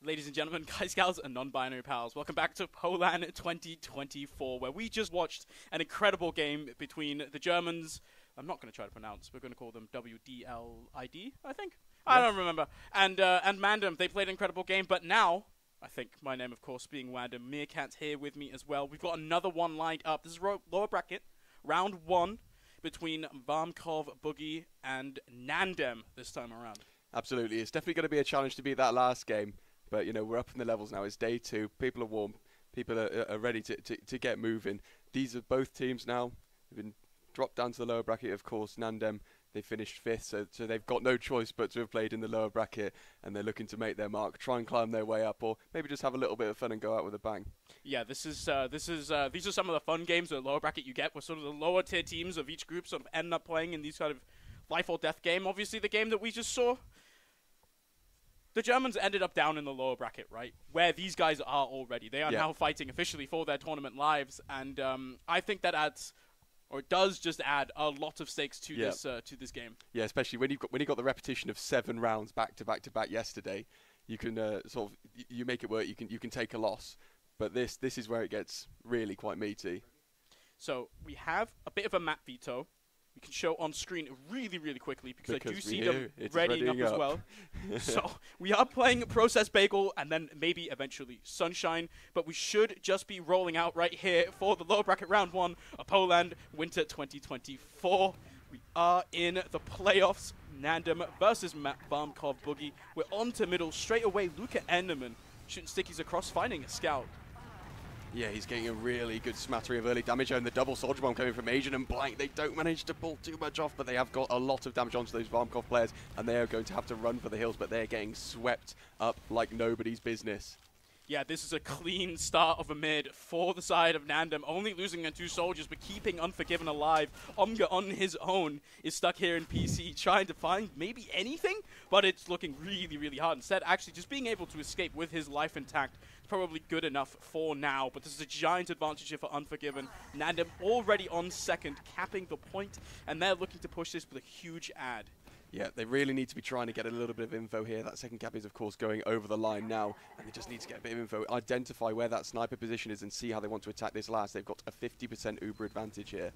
Ladies and gentlemen, guys, gals, and non-binary pals, welcome back to Poland 2024, where we just watched an incredible game between the Germans. I'm not going to try to pronounce. We're going to call them WDLID, I think. I don't remember. And uh, and Mandem, they played an incredible game, but now I think my name, of course, being Wandum, Meerkat's here with me as well. We've got another one lined up. This is ro- lower bracket, round one, between Varmkorv, Boogie, and Nandem this time around. Absolutely, it's definitely going to be a challenge to beat that last game. But you know, we're up in the levels now. It's day two. People are warm. People are, are ready to, to, to get moving. These are both teams now. They've been dropped down to the lower bracket, of course. Nandem they finished fifth, so, so they've got no choice but to have played in the lower bracket, and they're looking to make their mark, try and climb their way up, or maybe just have a little bit of fun and go out with a bang. Yeah, this is uh, this is uh, these are some of the fun games the lower bracket you get, where sort of the lower tier teams of each group sort of end up playing in these kind of life or death game. Obviously, the game that we just saw the Germans ended up down in the lower bracket, right? Where these guys are already. They are Yeah. now fighting officially for their tournament lives, and um, I think that adds, or it does just add a lot of stakes to Yeah. this uh, to this game. Yeah, especially when you got when you got the repetition of seven rounds back to back to back yesterday, you can uh, sort of y- you make it work. You can you can take a loss, but this this is where it gets really quite meaty. So we have a bit of a map veto. We can show on screen really, really quickly because, I do see them it's readying up readying as well. so we are playing Process Bagel and then maybe eventually Sunshine, but we should just be rolling out right here for the lower bracket round one of Poland Winter 2024. We are in the playoffs. Nandem versus Matt Varmkorv Boogie. We're on to middle straight away. Luca Enderman shooting stickies across, finding a scout. Yeah, he's getting a really good smattering of early damage, and the double soldier bomb coming from Asian and Blank. They don't manage to pull too much off, but they have got a lot of damage onto those Varmkorv players, and they are going to have to run for the hills, but they're getting swept up like nobody's business. Yeah, this is a clean start of a mid for the side of Nandem, only losing on two soldiers but keeping Unforgiven alive. Omga on his own is stuck here in PC trying to find maybe anything, but it's looking really, really hard. Instead, actually just being able to escape with his life intact probably good enough for now, but this is a giant advantage here for Unforgiven. Nandem already on second, capping the point, and they're looking to push this with a huge ad. Yeah, they really need to be trying to get a little bit of info here. That second cap is, of course, going over the line now, and they just need to get a bit of info, identify where that sniper position is, and see how they want to attack this last. They've got a 50% Uber advantage here.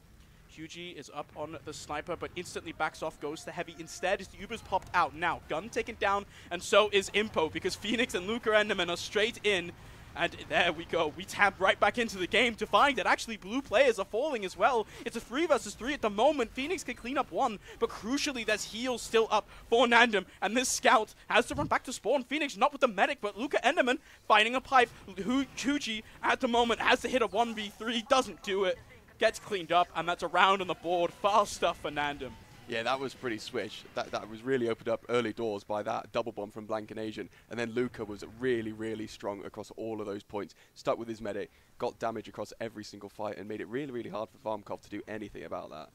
Hugie is up on the sniper, but instantly backs off, goes to heavy. Instead, as the Uber's popped out. Now, gun taken down, and so is Impo, because Phoenix and Luca Enderman are straight in. And there we go. We tap right back into the game to find that actually blue players are falling as well. It's a 3 versus 3 at the moment. Phoenix can clean up one, but crucially, there's heals still up for Nandem. And this scout has to run back to spawn. Phoenix not with the medic, but Luca Enderman finding a pipe. Hu- Hugie at the moment has to hit a 1v3, doesn't do it gets cleaned up, and that's a round on the board. Fast stuff for Nandem. Yeah, that was pretty swish. That that was really opened up early doors by that double bomb from Blank and Asian. And then Luca was really, really strong across all of those points. Stuck with his medic, got damage across every single fight, and made it really, really hard for Varmkorv to do anything about that.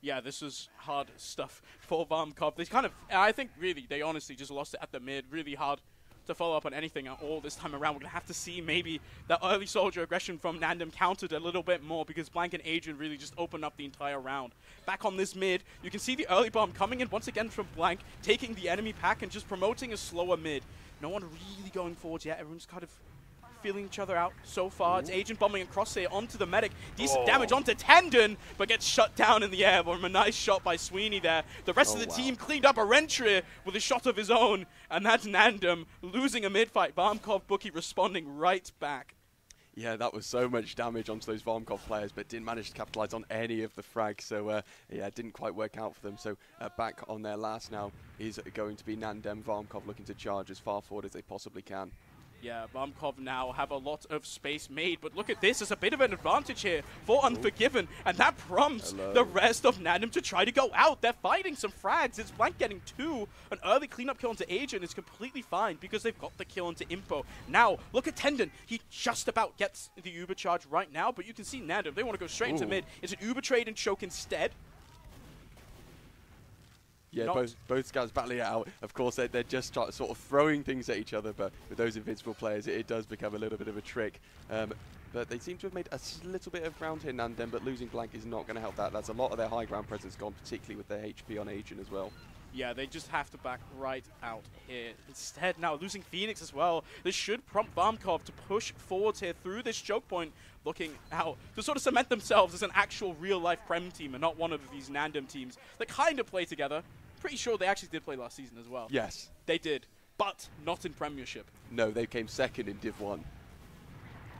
Yeah, this was hard stuff for Varmkorv. They kind of, I think, really, they honestly just lost it at the mid. Really hard to follow up on anything at all this time around. We're going to have to see maybe that early soldier aggression from Nandem countered a little bit more because Blank and Adrian really just opened up the entire round. Back on this mid, you can see the early bomb coming in once again from Blank, taking the enemy pack and just promoting a slower mid. No one really going forward yet. Everyone's kind of feeling each other out so far. It's Agent bombing across here onto the medic. Decent Oh. damage onto Tendon, but gets shut down in the air from a nice shot by Sweeney there. The rest Oh, of the wow. team cleaned up a Rentry with a shot of his own, and that's Nandem losing a mid-fight. Varmkorv Boogie responding right back. Yeah, that was so much damage onto those Varmkorv players, but didn't manage to capitalize on any of the frags. So, uh, yeah, it didn't quite work out for them. So, uh, back on their last now is going to be Nandem Varmkorv looking to charge as far forward as they possibly can. Yeah, Varmkorv now have a lot of space made, but look at this, there's a bit of an advantage here for Unforgiven, and that prompts Hello. the rest of Nandem to try to go out. They're fighting some frags. It's Blank getting two. An early cleanup kill into Agent is completely fine because they've got the kill into Impo. Now, look at Tendon. He just about gets the Uber charge right now, but you can see Nandem. They want to go straight into mid. It's an Uber trade and choke instead. Yeah, Not- both both scouts battling it out. Of course, they're, they're just sort of throwing things at each other, but with those invincible players, it, it does become a little bit of a trick. Um, but they seem to have made a little bit of ground here, Nandem, but losing Blank is not going to help that. That's a lot of their high ground presence gone, particularly with their HP on Agent as well. Yeah, they just have to back right out here. Instead, now losing Phoenix as well. This should prompt Varmkorv to push forwards here through this choke point, looking out to sort of cement themselves as an actual real-life Prem team and not one of these Nandem teams that kind of play together. Pretty sure they actually did play last season as well. Yes. They did, but not in Premiership. No, they came second in Div 1.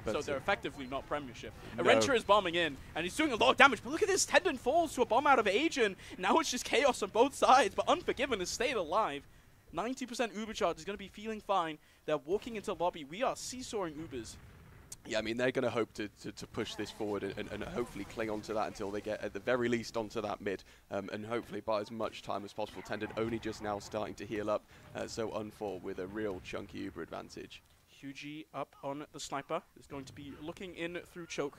so they're effectively not Premiership. No. Arentia is bombing in, and he's doing a lot of damage. But look at this, Tendon falls to a bomb out of Agent. Now it's just chaos on both sides, but Unforgiven has stayed alive. 90% Uber charge is going to be feeling fine. They're walking into lobby. We are seesawing Ubers. Yeah, I mean, they're going to hope to, to, push this forward and, and, hopefully cling onto that until they get, at the very least, onto that mid. Um, and hopefully buy as much time as possible. Tendon only just now starting to heal up, uh, so Unfall with a real chunky Uber advantage. Hugie up on the sniper is going to be looking in through choke.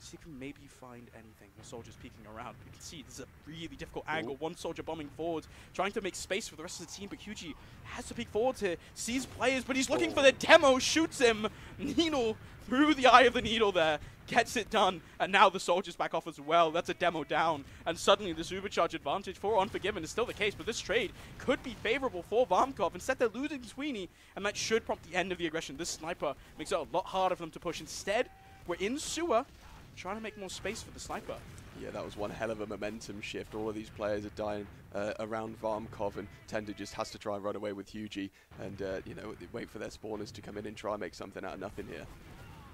See if we maybe find anything. The soldier's peeking around. You can see this is a really difficult angle. One soldier bombing forward, trying to make space for the rest of the team, but Hugie has to peek forward here, sees players, but he's looking for the demo, shoots him. Needle through the eye of the needle there, gets it done, and now the soldier's back off as well. That's a demo down, and suddenly this Ubercharge advantage for Unforgiven is still the case, but this trade could be favorable for Varmkorv. Instead, they're losing Sweeney, and that should prompt the end of the aggression. This sniper makes it a lot harder for them to push. Instead, we're in sewer, trying to make more space for the sniper. Yeah, that was one hell of a momentum shift. All of these players are dying uh, around Varmkorv, and Tendon just has to try and run away with Hugie and, uh, you know, wait for their spawners to come in and try and make something out of nothing here.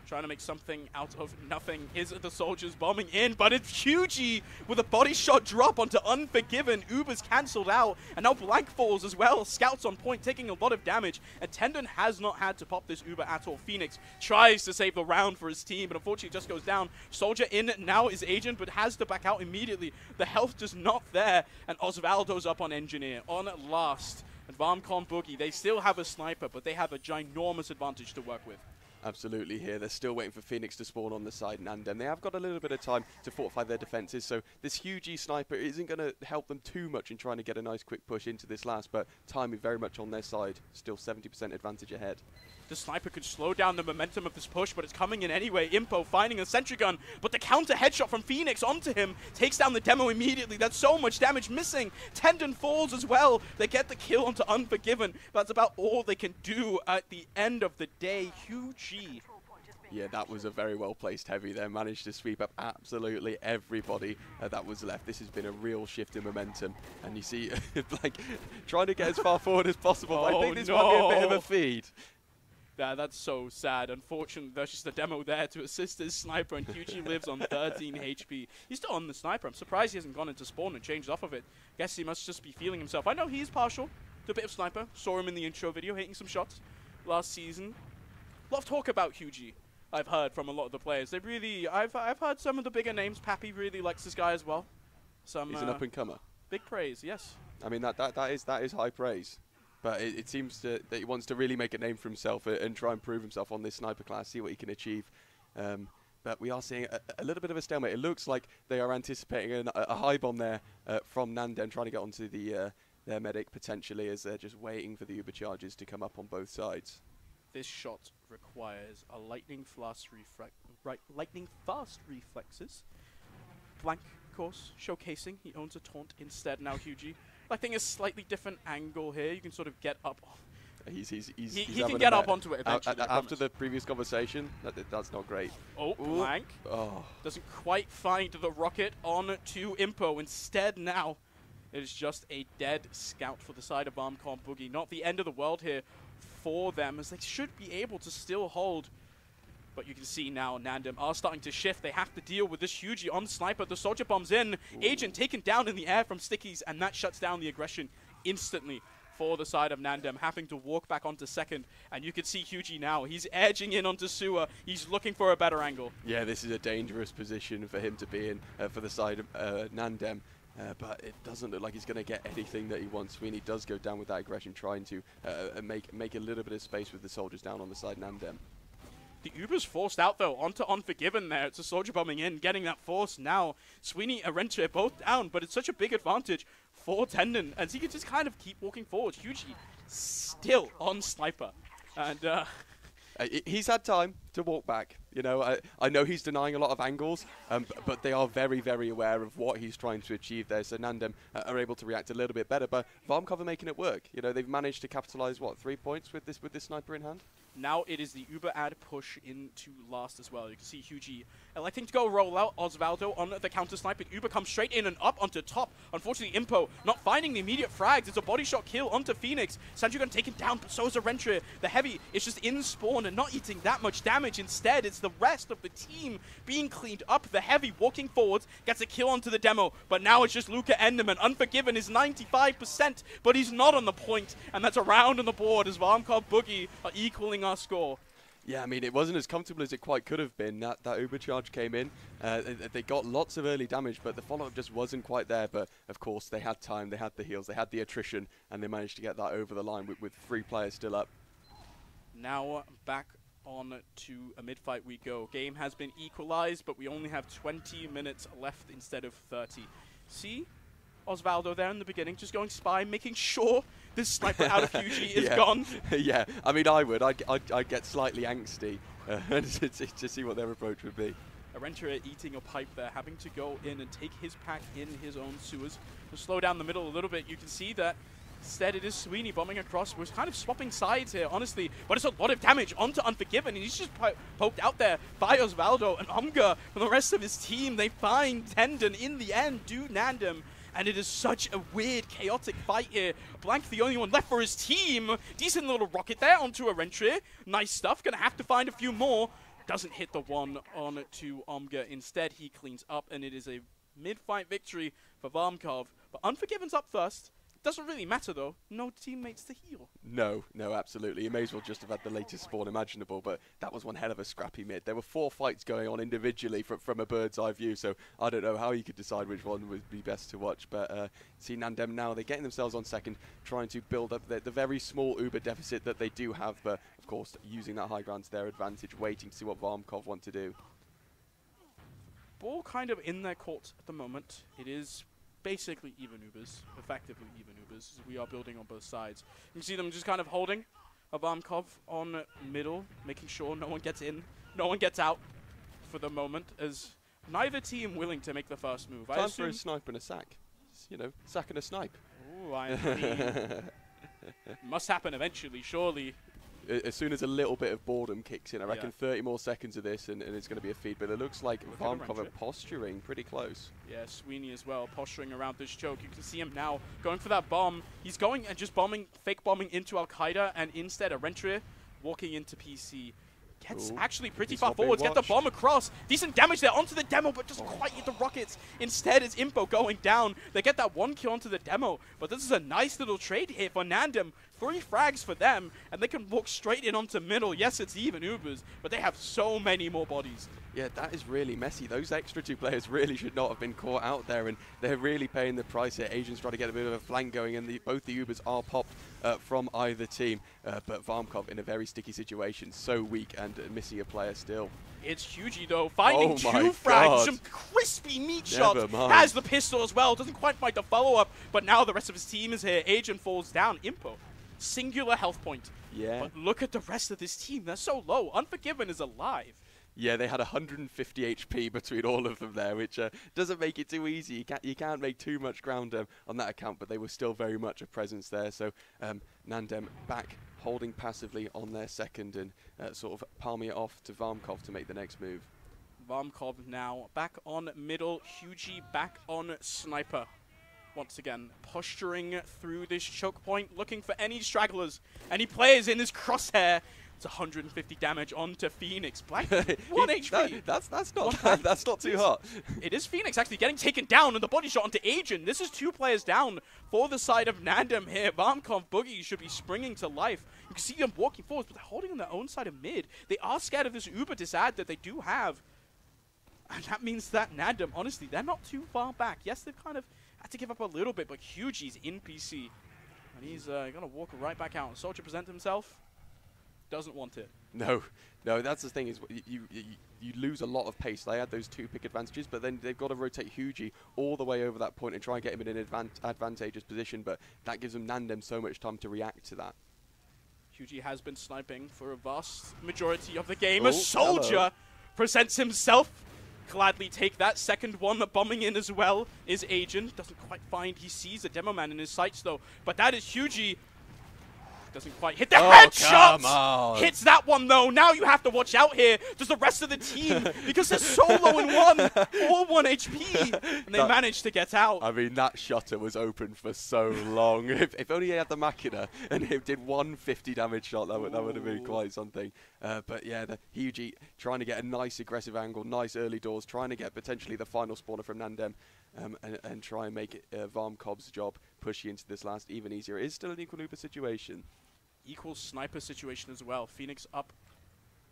Trying to make something out of nothing is the soldiers bombing in, but it's Hugie with a body shot drop onto Unforgiven. Uber's cancelled out, and now Blank falls as well. Scouts on point, taking a lot of damage. Attendant has not had to pop this Uber at all. Phoenix tries to save the round for his team, but unfortunately just goes down. Soldier in now is Agent, but has to back out immediately. The health just not there, and Osvaldo's up on Engineer on last. And Varmkorv Boogie, they still have a sniper, but they have a ginormous advantage to work with. Absolutely here. They're still waiting for Phoenix to spawn on the side, and then they have got a little bit of time to fortify their defenses. So this huge E sniper isn't going to help them too much in trying to get a nice quick push into this last, but time is very much on their side. Still 70% advantage ahead. The sniper could slow down the momentum of this push, but it's coming in anyway. Impo finding a sentry gun, but the counter headshot from Phoenix onto him takes down the demo immediately. That's so much damage missing. Tendon falls as well. They get the kill onto Unforgiven. That's about all they can do at the end of the day. Huge. Yeah, that was a very well placed heavy there. Managed to sweep up absolutely everybody uh, that was left. This has been a real shift in momentum, and you see, like, trying to get as far forward as possible. I Oh, think this might be a bit of a feed. Yeah, that's so sad. Unfortunately, there's just a demo there to assist his sniper, and Hugie lives on 13 HP. He's still on the sniper. I'm surprised he hasn't gone into spawn and changed off of it. Guess he must just be feeling himself. I know he's partial to a bit of sniper. Saw him in the intro video hitting some shots last season. A lot of talk about Hugie. I've heard from a lot of the players. They really, I've, I've heard some of the bigger names. Pappy really likes this guy as well. Some He's an uh, up and comer. big praise, yes. I mean, that, that, that is that is high praise. But it, it seems to, that he wants to really make a name for himself uh, and try and prove himself on this sniper class, see what he can achieve. Um, but we are seeing a, a little bit of a stalemate. It looks like they are anticipating an, a, high bomb there uh, from Nandem, trying to get onto the uh, their medic potentially as they're just waiting for the Uber charges to come up on both sides. This shot requires a lightning fast right, lightning fast reflexes. Blank, of course, showcasing he owns a taunt instead now. Hugie, I think a slightly different angle here. You can sort of get up. He's, he's, he's, He- he's he can get up onto it A- a- after the previous conversation, that, that's not great. Oh, blank Oh, doesn't quite find the rocket on to Impo. Instead, now it is just a dead scout for the side of Varmkorv Boogie. Not the end of the world here for them, as they should be able to still hold. But you can see now Nandem are starting to shift. They have to deal with this huge on sniper. The soldier bombs in. Agent taken down in the air from Stickies, and that shuts down the aggression instantly for the side of Nandem, having to walk back onto second. And you can see Hugie now. He's edging in onto Sewer. He's looking for a better angle. Yeah, this is a dangerous position for him to be in uh, for the side of uh, Nandem. Uh, but it doesn't look like he's going to get anything that he wants. Sweeney does go down with that aggression, trying to uh, uh, make make a little bit of space with the soldiers down on the side Nandem. The Uber's forced out though onto Unforgiven there. It's a soldier bombing in, getting that force now. Sweeney, Arentia both down, but it's such a big advantage for Tendon as he can just kind of keep walking forward. Hugie still on Sniper. And uh, Uh, he's had time to walk back. You know, I, I know he's denying a lot of angles, um, but, they are very, very aware of what he's trying to achieve there. So Nandem uh, are able to react a little bit better, but Varmkorv making it work. You know, they've managed to capitalize what three points with this with this sniper in hand. Now it is the Uber ad push into last as well. You can see Hugie electing to go roll out Osvaldo on the counter snipe, but Uber comes straight in and up onto top. Unfortunately, Impo not finding the immediate frags. It's a body shot kill onto Phoenix. Sanju gonna take him down, but so is Arentria. The heavy is just in spawn and not eating that much damage. Instead, it's the rest of the team being cleaned up. The heavy walking forwards gets a kill onto the demo, but now it's just Luca Enderman. Unforgiven is 95%, but he's not on the point, and that's a round on the board as Varmkorv Boogie are equaling our score. Yeah, I mean, it wasn't as comfortable as it quite could have been. That, that Uber charge came in. Uh, they got lots of early damage, but the follow-up just wasn't quite there. But, of course, they had time, they had the heals, they had the attrition, and they managed to get that over the line with, with three players still up. Now back on to a mid-fight we go. Game has been equalized, but we only have 20 minutes left instead of 30. See? Osvaldo there in the beginning, just going spy, making sure this sniper out of Hugie is yeah. gone. yeah, I mean, I would. I'd, I'd, I'd get slightly angsty uh, to, to, see what their approach would be. Arentria eating a pipe there, having to go in and take his pack in his own sewers. To slow down the middle a little bit, you can see that Instead, it is Sweeney bombing across. We're kind of swapping sides here, honestly. But it's a lot of damage onto Unforgiven. And he's just po poked out there by Osvaldo and Omga. For the rest of his team, they find Tendon in the end, do Nandem and it is such a weird, chaotic fight here. Blank the only one left for his team. Decent little rocket there onto Arentria. Nice stuff. Gonna have to find a few more. Doesn't hit the one on to Omga. Instead, he cleans up, and it is a mid-fight victory for Varmkov. But Unforgiven's up first. Doesn't really matter though. No teammates to heal. No, no, absolutely. You may as well just have had the latest spawn imaginable, but that was one hell of a scrappy mid. There were four fights going on individually from, from a bird's eye view, so I don't know how you could decide which one would be best to watch. But uh, see Nandem now, they're getting themselves on second, trying to build up the, the very small Uber deficit that they do have, but of course using that high ground to their advantage, waiting to see what Varmkorv want to do. Ball kind of in their court at the moment. It is basically even Ubers, effectively even Ubers. We are building on both sides. You can see them just kind of holding Avamkov on middle, making sure no one gets in, no one gets out for the moment, as neither team willing to make the first move. Time for a snipe and a sack. You know, sack and a snipe. Ooh, I must happen eventually, surely as soon as a little bit of boredom kicks in, I reckon yeah. 30 more seconds of this and, and it's going to be a feed. But it looks like Varmkorv are eh? posturing pretty close. Yeah, Sweeney as well, posturing around this choke. You can see him now going for that bomb. He's going and just bombing, fake bombing into Al-Qaeda, and instead Arentria walking into PC gets Ooh, actually pretty far forwards, get the bomb across. Decent damage there onto the demo, but doesn't quite oh. hit the rockets. Instead, it's Impo going down. They get that one kill onto the demo, but this is a nice little trade here for Nandem. Three frags for them, and they can walk straight in onto middle. Yes, it's even Ubers, but they have so many more bodies. Yeah, that is really messy. Those extra two players really should not have been caught out there, and they're really paying the price here. Asians trying to get a bit of a flank going, and the, both the Ubers are popped uh, from either team. Uh, but Varmkorv in a very sticky situation, so weak and uh, missing a player still. It's Hugie though, finding oh two frags, some crispy meat shots. Has the pistol as well, doesn't quite find the follow-up, but now the rest of his team is here. Agent falls down. Impo, singular health point. Yeah. But look at the rest of this team, they're so low. Unforgiven is alive. Yeah, they had 150 HP between all of them there, which uh, doesn't make it too easy. You can't, you can't make too much ground um, on that account, but they were still very much a presence there. So um, Nandem back holding passively on their second and uh, sort of palming it off to Varmkorv to make the next move. Varmkorv now back on middle, Hugie back on sniper. Once again, posturing through this choke point, looking for any stragglers, any players in this crosshair it's 150 damage onto Phoenix. Blank, one HP. That, that's that's not that, that's not too hot. It is Phoenix actually getting taken down, and the body shot onto Agent. This is two players down for the side of Nandem here. Varmkorv Boogie should be springing to life. You can see them walking forward, but they're holding on their own side of mid. They are scared of this Uber disad that they do have. And that means that Nandem, honestly, they're not too far back. Yes, they've kind of had to give up a little bit, but Hugie's in PC. And he's uh, going to walk right back out. Soldier present himself doesn't want it. No, no, that's the thing is you, you, you lose a lot of pace. They had those two pick advantages, but then they've got to rotate Hugie all the way over that point and try and get him in an advan advantageous position, but that gives them Nandem so much time to react to that. Hugie has been sniping for a vast majority of the game. Oh, a soldier hello. presents himself. Gladly take that. Second one bombing in as well is Agent. Doesn't quite find. He sees a demo man in his sights though. But that is Hugie doesn't quite hit the Oh, headshot. Hits that one though. Now you have to watch out here. Does the rest of the team because they're solo in one, all one HP, and they That- managed to get out. I mean, that shutter was open for so long. if, if only he had the Machina and he did one 50 damage shot, that would, that would have been quite something. Uh, but yeah, the Hugie trying to get a nice aggressive angle, nice early doors, trying to get potentially the final spawner from Nandem um, and, and try and make it uh, Varmkorv's job pushy into this last even easier. It is still an equal Uber situation. Equal sniper situation as well. Phoenix up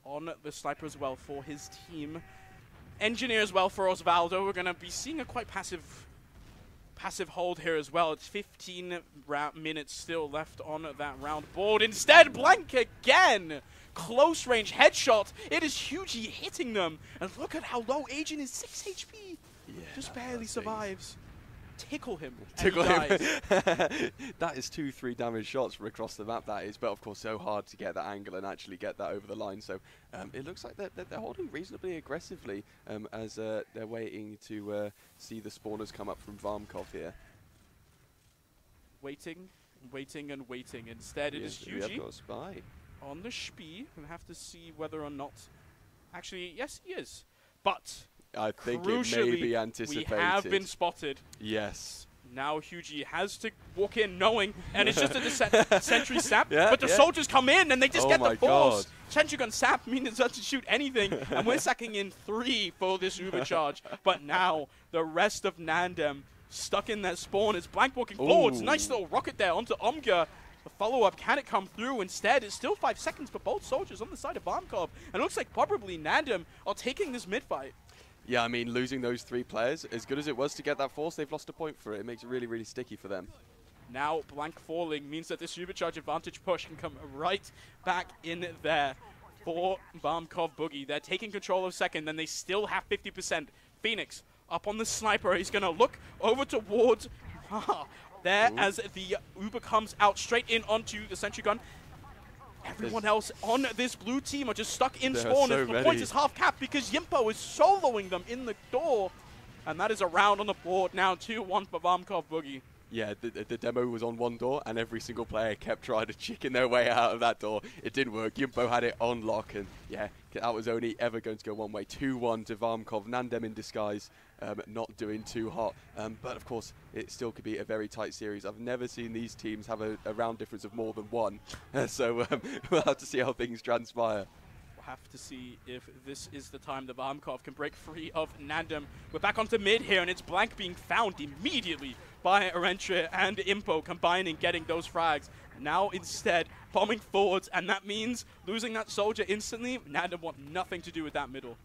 on the sniper as well for his team. Engineer as well for Osvaldo. We're going to be seeing a quite passive passive hold here as well. It's 15 minutes still left on that round board. Instead, blank again. Close range headshot. It is hugely hitting them. And look at how low Agent is 6 HP. Yeah, Just barely survives. Tickle him. Tickle him. that is two, three damage shots from across the map. That is, but of course, so hard to get that angle and actually get that over the line. So um, it looks like they're, they're, holding reasonably aggressively um, as uh, they're waiting to uh, see the spawners come up from Varmkorv here. waiting, waiting, and waiting. Instead, it is Yes, we have got a spy. on the Spee and have to see whether or not. Actually, yes, he is. But I think it may be anticipated. we have been spotted. yes. Now Hugie has to walk in knowing, and it's just a sentry sap. Yeah, but the yeah. soldiers come in and they just Oh get the force. God. Sentry gun sap means it doesn't shoot anything, and we're sacking in three for this Uber charge. But now the rest of Nandem stuck in that spawn is blank walking forwards. Nice little rocket there onto Omga. The follow up, can it come through? Instead, it's still five seconds for both soldiers on the side of Varmkorv. And it looks like probably Nandem are taking this mid fight. Yeah, I mean, losing those three players, as good as it was to get that force, they've lost a point for it. It makes it really, really sticky for them. Now blank falling means that this supercharge advantage push can come right back in there for Varmkorv Boogie. They're taking control of second, then they still have 50%. Phoenix up on the sniper. He's going to look over towards there Ooh. as the Uber comes out straight in onto the sentry gun. Everyone else on this blue team are just stuck in spawn. so the point is half capped because Yimpo is soloing them in the door. And that is a round on the board now, 2-1 for Varmkorv Boogie. Yeah, the, the- demo was on one door, and every single player kept trying to chicken their way out of that door. It didn't work. Yimpo had it on lock, and yeah, that was only ever going to go one way. 2-1 to Varmkorv. Nandem in disguise, um, not doing too hot. Um, but of course, it still could be a very tight series. I've never seen these teams have a, a round difference of more than one. so um, we'll have to see how things transpire. We'll have to see if this is the time that Varmkorv can break free of Nandem. We're back onto mid here, and it's Blank being found immediately by Arentra and Impo combining, getting those frags. Now instead, bombing forwards, and that means losing that soldier instantly. Nandem want nothing to do with that middle.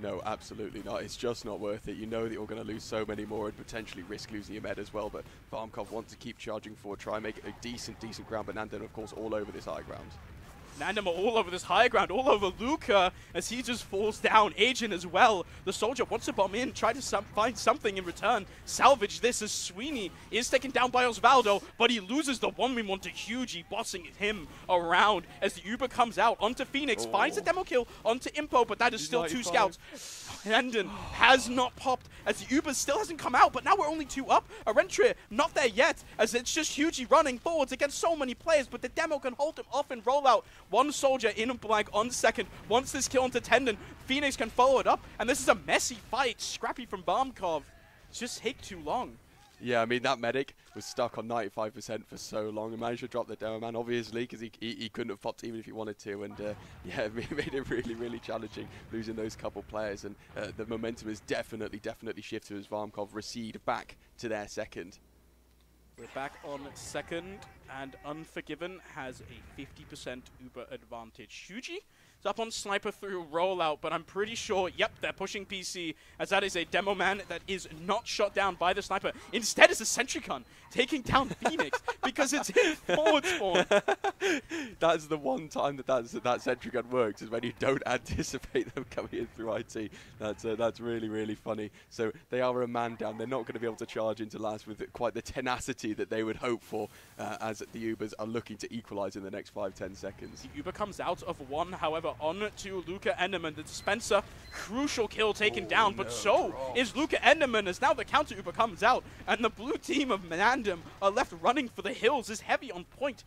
No, absolutely not. It's just not worth it. You know that you're going to lose so many more and potentially risk losing your med as well. But Varmkorv wants to keep charging forward, try and make a decent, decent ground. But Nandem, of course, all over this high ground. Nandem are all over this high ground, all over Luca as he just falls down. Agent as well. The soldier wants to bomb in, try to some find something in return. Salvage this as Sweeney is taken down by Osvaldo, but he loses the one we want to Hugie, bossing him around as the Uber comes out onto Phoenix, finds a Oh. demo kill onto Impo, but that is He's still two 95. scouts. Tendon has not popped as the Uber still hasn't come out, but now we're only two up. Arentria not there yet as it's just Hugie running forwards against so many players, but the demo can hold him off and roll out. One soldier in a blank on second. Once this kill onto Tendon, Phoenix can follow it up, and this is a messy fight. Scrappy from Varmkorv. It's just take too long. Yeah, I mean, that medic was stuck on 95% for so long and managed to drop the demo man, obviously, because he, he, he couldn't have popped even if he wanted to. And uh, yeah, it made it really, really challenging losing those couple players. And uh, the momentum has definitely, definitely shifted as Varmkorv recede back to their second. We're back on second, and Unforgiven has a 50% Uber advantage. Hugie is up on Sniper through rollout, but I'm pretty sure, yep, they're pushing PC, as that is a demo man that is not shot down by the Sniper. Instead, it's a sentry gun taking down Phoenix because it's in forward spawn. That's the one time that that's, that sentry gun works is when you don't anticipate them coming in through IT. That's uh, that's really really funny. So they are a man down. They're not going to be able to charge into last with quite the tenacity that they would hope for uh, as the Ubers are looking to equalize in the next five ten seconds. The Uber comes out of one, however, on to Luca Enderman. The dispenser, crucial kill taken Oh, down, but no, so is Luca Enderman as now the counter Uber comes out, and the blue team of Manandam are left running for the hills. Is heavy on point,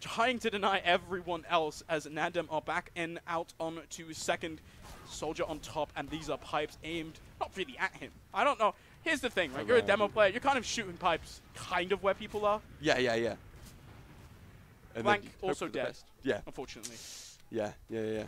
trying to deny everyone else as Nandem are back and out on to second. Soldier on top, and these are pipes aimed not really at him. I don't know. Here's the thing, right? You're a demo player. You're kind of shooting pipes, kind of where people are. Yeah, yeah, yeah. And Blank also dead. best. Yeah, Unfortunately. Yeah, yeah, yeah.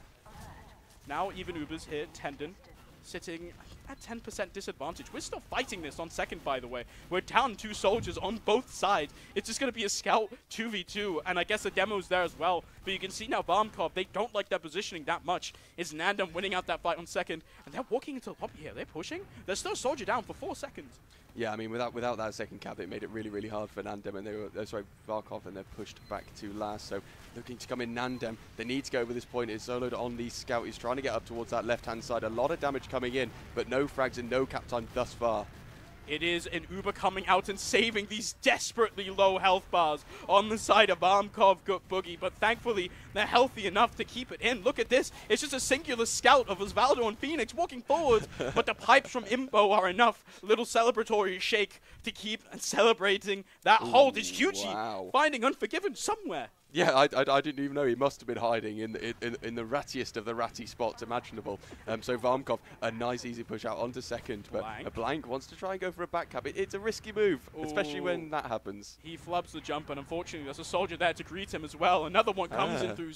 Now even Ubers here, Tendon, sitting at 10% disadvantage. We're still fighting this on second, by the way. We're down two soldiers on both sides. It's just going to be a scout 2v2, and I guess the demo's there as well. But you can see now Varmkorv, they don't like their positioning that much. It's Nandem winning out that fight on second, and they're walking into the lobby here. They're pushing. They're still soldier down for four seconds. Yeah, I mean, without without that second cap, it made it really, really hard for Nandem, and they were uh, sorry Varkov, and they're pushed back to last. So looking to come in Nandem, they need to go over this point. It's soloed on the scout. He's trying to get up towards that left-hand side. A lot of damage coming in, but no frags and no cap time thus far. It is an Uber coming out and saving these desperately low health bars on the side of Varmkorv Boogie, but thankfully they're healthy enough to keep it in. Look at this. It's just a singular scout of Osvaldo and Phoenix walking forward, but the pipes from Impo are enough. Little celebratory shake to keep and celebrating that hold is Ooh, huge. wow. Finding Unforgiven somewhere. Yeah, I, I, I didn't even know he must have been hiding in the, in, in the rattiest of the ratty spots imaginable. Um, so Varmkorv, a nice easy push out onto second, but Blank. a blank wants to try and go for a back cap. It, it's a risky move, especially when that happens. He flubs the jump, and unfortunately, there's a soldier there to greet him as well. Another one comes in Ah. through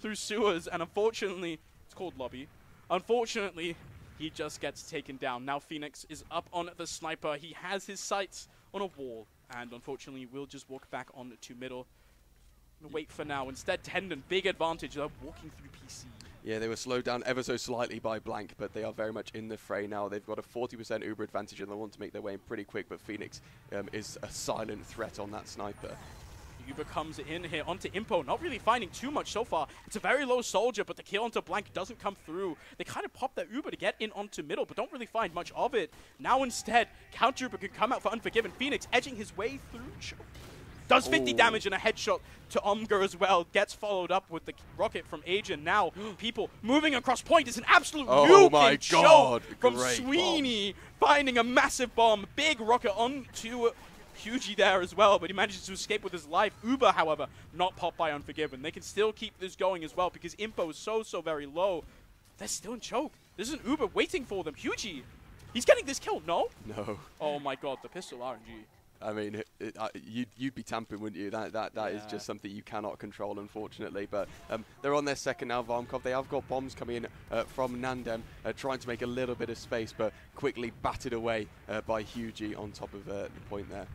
through sewers, and unfortunately, it's called lobby. Unfortunately, he just gets taken down. Now Phoenix is up on the sniper. He has his sights on a wall, and unfortunately, we'll just walk back on to middle. Wait for now. Instead, Tendon, big advantage. They're walking through PC. Yeah, they were slowed down ever so slightly by Blank, but they are very much in the fray now. They've got a 40% Uber advantage and they want to make their way in pretty quick, but Phoenix um, is a silent threat on that sniper. Uber comes in here onto Impo, not really finding too much so far. It's a very low soldier, but the kill onto Blank doesn't come through. They kind of pop their Uber to get in onto middle, but don't really find much of it. Now instead, Counter Uber can come out for Unforgiven. Phoenix edging his way through. Choke. Does 50 Ooh. damage and a headshot to Omga as well. Gets followed up with the rocket from Agent. Now, people moving across point is an absolute Oh my God, from great Sweeney finding a massive bomb. Big rocket onto Hugie there as well, but he manages to escape with his life. Uber, however, not popped by Unforgiven. They can still keep this going as well because Impo is so, so very low. They're still in choke. There's an Uber waiting for them. Hugie, he's getting this kill, no? No. Oh my god, the pistol RNG. I mean, it, uh, you'd, you'd be tamping, wouldn't you? That that, that is Yeah. just something you cannot control, unfortunately. But um, they're on their second now, Varmkorv. They have got bombs coming in uh, from Nandem, uh, trying to make a little bit of space, but quickly batted away uh, by Hugie on top of uh, the point there.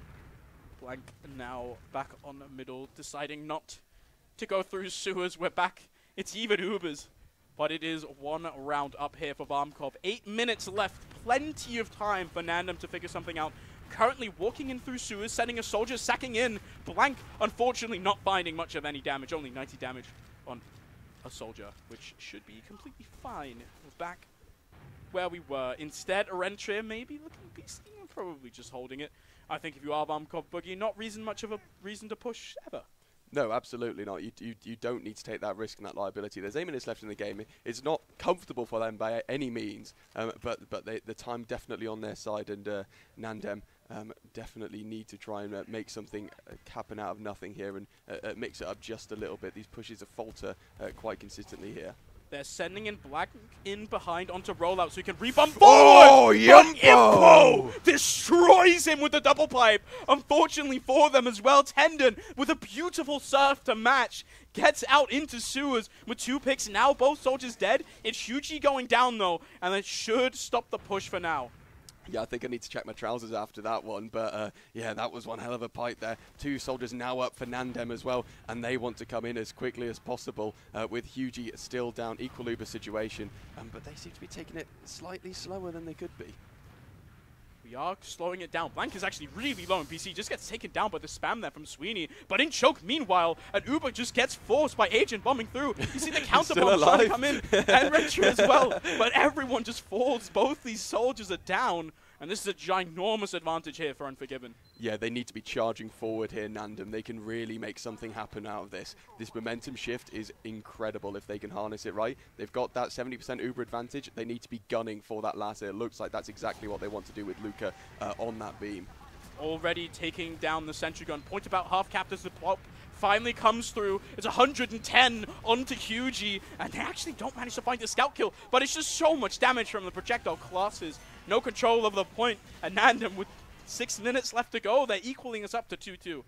Blank now back on the middle, deciding not to go through sewers. We're back. It's even Ubers. But it is one round up here for Varmkorv. Eight minutes left. Plenty of time for Nandem to figure something out. Currently walking in through sewers, sending a soldier, sacking in. Blank, unfortunately, not finding much of any damage. Only 90 damage on a soldier, which should be completely fine. We're back where we were. Instead, Erentria maybe looking PC and probably just holding it. I think if you are Varmkorv Boogie, not reason much of a reason to push ever. No, absolutely not. You, you, you don't need to take that risk and that liability. There's eight minutes left in the game. It's not comfortable for them by any means, um, but but they, the time definitely on their side, and uh, Nandem um, definitely need to try and uh, make something uh, happen out of nothing here and uh, uh, mix it up just a little bit. These pushes are falter uh, quite consistently here. They're sending in Blank in behind onto rollout so he can rebomb forward. Oh, Yumpo! Impo destroys him with the double pipe. Unfortunately for them as well, Tendon with a beautiful surf to match gets out into sewers with two picks. Now both soldiers dead. It's Hugie going down though, and that should stop the push for now. Yeah, I think I need to check my trousers after that one. But uh, yeah, that was one hell of a pipe there. Two soldiers now up for Nandem as well, and they want to come in as quickly as possible uh, with Hugie still down. Equal Uber situation, um, but they seem to be taking it slightly slower than they could be. We are slowing it down. Blank is actually really low in PC. Just gets taken down by the spam there from Sweeney. But in choke, meanwhile, an Uber just gets forced by Agent bombing through. You see the counter bomb trying to come in, and Retro as well. But everyone just falls. Both these soldiers are down, and this is a ginormous advantage here for Unforgiven. Yeah, they need to be charging forward here, Nandem. They can really make something happen out of this. This momentum shift is incredible if they can harness it right. They've got that 70% Uber advantage. They need to be gunning for that last. It looks like that's exactly what they want to do with Luca uh, on that beam. Already taking down the sentry gun. Point about half capped as the plop finally comes through. It's 110 onto Hugie, and they actually don't manage to find the scout kill, but it's just so much damage from the projectile classes. No control of the point, and Nandem with six minutes left to go, they're equaling us up to 2-2.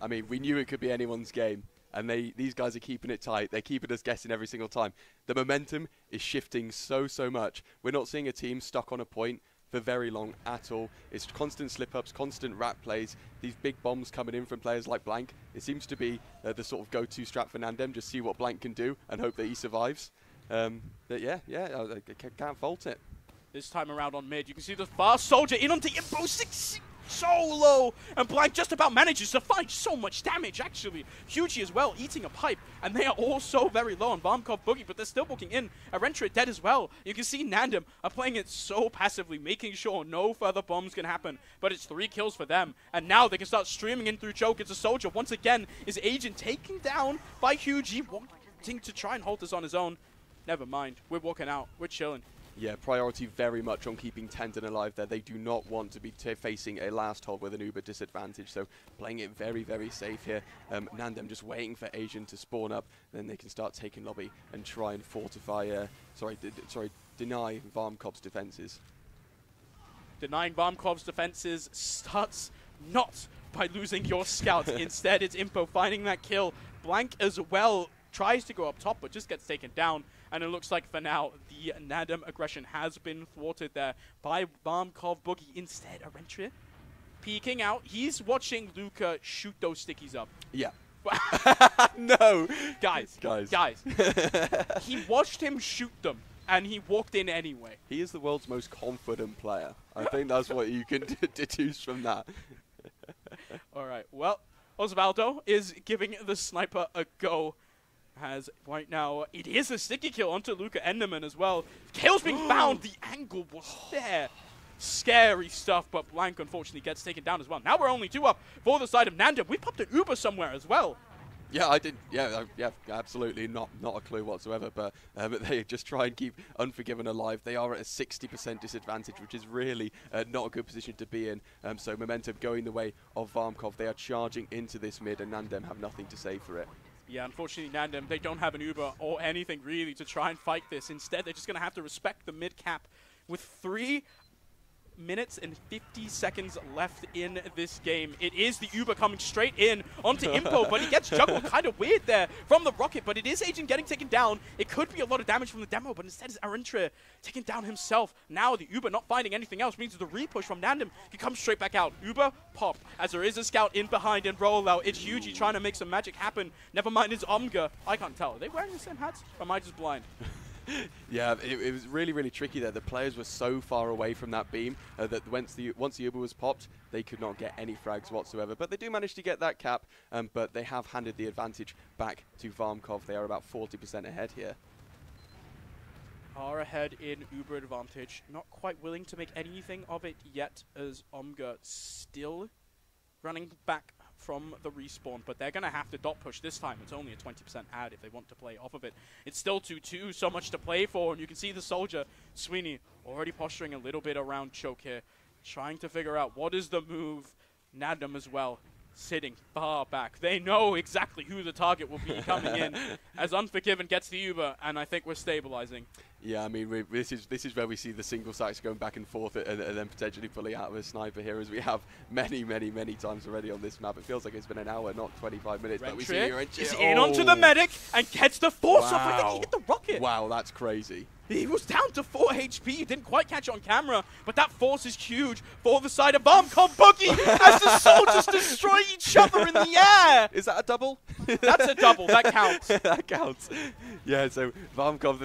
I mean, we knew it could be anyone's game. And they, these guys are keeping it tight. They're keeping us guessing every single time. The momentum is shifting so, so much. We're not seeing a team stuck on a point for very long at all. It's constant slip-ups, constant rat plays, these big bombs coming in from players like Blank. It seems to be uh, the sort of go-to strat for Nandem, just see what Blank can do and hope that he survives. Um, but yeah, yeah, I, I can't fault it. This time around on mid, you can see the fast soldier in onto Impo, six, so low, and Blank just about manages to find so much damage, actually. Hugie as well, eating a pipe, and they are all so very low on Bombkov Boogie, but they're still booking in. Arentra dead as well. You can see Nandem are playing it so passively, making sure no further bombs can happen, but it's three kills for them, and now they can start streaming in through Choke. It's a soldier, once again, is Agent taken down by Hugie, wanting to try and hold this on his own. Never mind, we're walking out, we're chilling. Yeah, priority very much on keeping Tendon alive there. They do not want to be facing a last hold with an Uber disadvantage, so playing it very, very safe here. Um, Nandem just waiting for Asian to spawn up, then they can start taking lobby and try and fortify, uh, sorry, sorry, deny Varmkorv's defenses. Denying Varmkorv's defenses starts not by losing your scout. Instead, it's Impo finding that kill. Blank as well tries to go up top, but just gets taken down. And it looks like for now, the Nandem aggression has been thwarted there by Bombkov Boogie. Instead, Arentra peeking out. He's watching Luca shoot those stickies up. Yeah. no. Guys. Guys. Guys. he watched him shoot them and he walked in anyway. He is the world's most confident player. I think that's what you can deduce from that. All right. Well, Osvaldo is giving the sniper a go has right now, it is a sticky kill onto Luca Enderman as well. Kill's being found, the angle was there. Scary stuff, but Blank unfortunately gets taken down as well. Now we're only two up for the side of Nandem. We popped an Uber somewhere as well. Yeah, I did. Yeah, yeah, absolutely not, not a clue whatsoever. But um, they just try and keep Unforgiven alive. They are at a 60% disadvantage, which is really uh, not a good position to be in. Um, so momentum going the way of Varmkorv. They are charging into this mid, and Nandem have nothing to say for it. Yeah, unfortunately, Nandem, they don't have an Uber or anything really to try and fight this. Instead, they're just going to have to respect the mid cap with three minutes and 50 seconds left in this game. It is the Uber coming straight in onto Impo, but he gets juggled kind of weird there from the rocket, but it is Agent getting taken down. It could be a lot of damage from the demo, but instead it's Arentra taking down himself. Now the Uber not finding anything else means the repush from Nandem he comes straight back out. Uber pop, as there is a scout in behind and rollout. It's Yuji trying to make some magic happen. Never mind, it's Omga. I can't tell. Are they wearing the same hats? Or am I just blind? yeah, it, it, was really, really tricky there. The players were so far away from that beam uh, that once the once the Uber was popped, they could not get any frags whatsoever. But they do manage to get that cap, um, but they have handed the advantage back to Varmkorv. They are about 40% ahead here. Are ahead in Uber advantage. Not quite willing to make anything of it yet, as Omga still running back from the respawn, but they're going to have to dot push this time. It's only a 20% ad if they want to play off of it. It's still 2-2, so much to play for, and you can see the soldier, Sweeney, already posturing a little bit around choke here, trying to figure out what is the move. Nandem as well, sitting far back. They know exactly who the target will be coming in as Unforgiven gets the Uber, and I think we're stabilizing. Yeah, I mean, we, this is this is where we see the single sights going back and forth, and, and, then potentially pulling out of a sniper here, as we have many, many, many times already on this map. It feels like it's been an hour, not 25 minutes. but we see is in onto the oh. medic and gets the force wow. off. I think he hit the rocket. Wow, that's crazy. He was down to 4 HP. He Didn't quite catch it on camera, but that force is huge for the side of Bombcom Boogie as the soldiers destroy each other in the air. Is that a double? That's a double. That counts. that counts. Yeah, so Varmkorv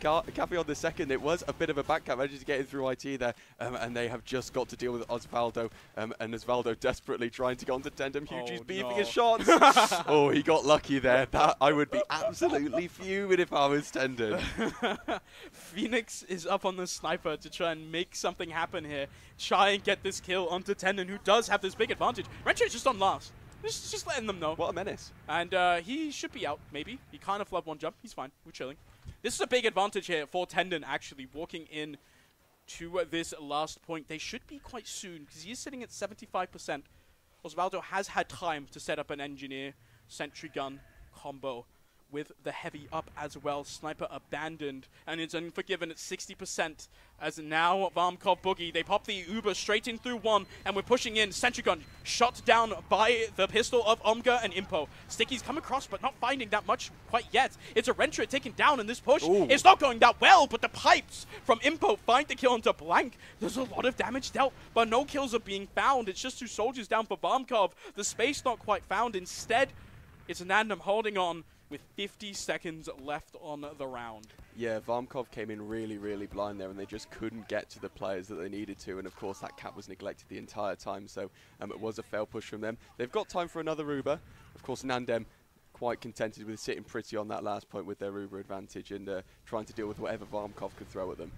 can't Cappy on the second. It was a bit of a back cap, managed to get in through IT there, um, and they have just got to deal with Osvaldo, um, and Osvaldo desperately trying to get onto Tandem. Hugie's Oh, beefing no. his shots. oh, he got lucky there. That I would be absolutely fuming if I was Tendon. Phoenix is up on the sniper to try and make something happen here. Try and get this kill onto Tendon, who does have this big advantage. Rentro's just on last. Just, just letting them know. What a menace. And uh, he should be out, maybe. He kind of flubbed one jump. He's fine. We're chilling. This is a big advantage here for Tendon, actually, walking in to this last point. They should be quite soon, because he is sitting at 75%. Osvaldo has had time to set up an engineer sentry gun combo with the heavy up as well. Sniper abandoned, and it's Unforgiven at 60%. As now Varmkorv Boogie, they pop the Uber straight in through one, and we're pushing in. Sentry gun shot down by the pistol of Omga and Impo. Sticky's come across, but not finding that much quite yet. It's a Rentra taken down in this push. Ooh. It's not going that well, but the pipes from Impo find the kill into Blank. There's a lot of damage dealt, but no kills are being found. It's just two soldiers down for Varmkorv. The space not quite found. Instead, it's an Nandem holding on with 50 seconds left on the round. Yeah, Varmkorv came in really, really blind there, and they just couldn't get to the players that they needed to. And of course, that cap was neglected the entire time, so um, it was a fail push from them. They've got time for another Uber. Of course, Nandem quite contented with sitting pretty on that last point with their Uber advantage and uh, trying to deal with whatever Varmkorv could throw at them.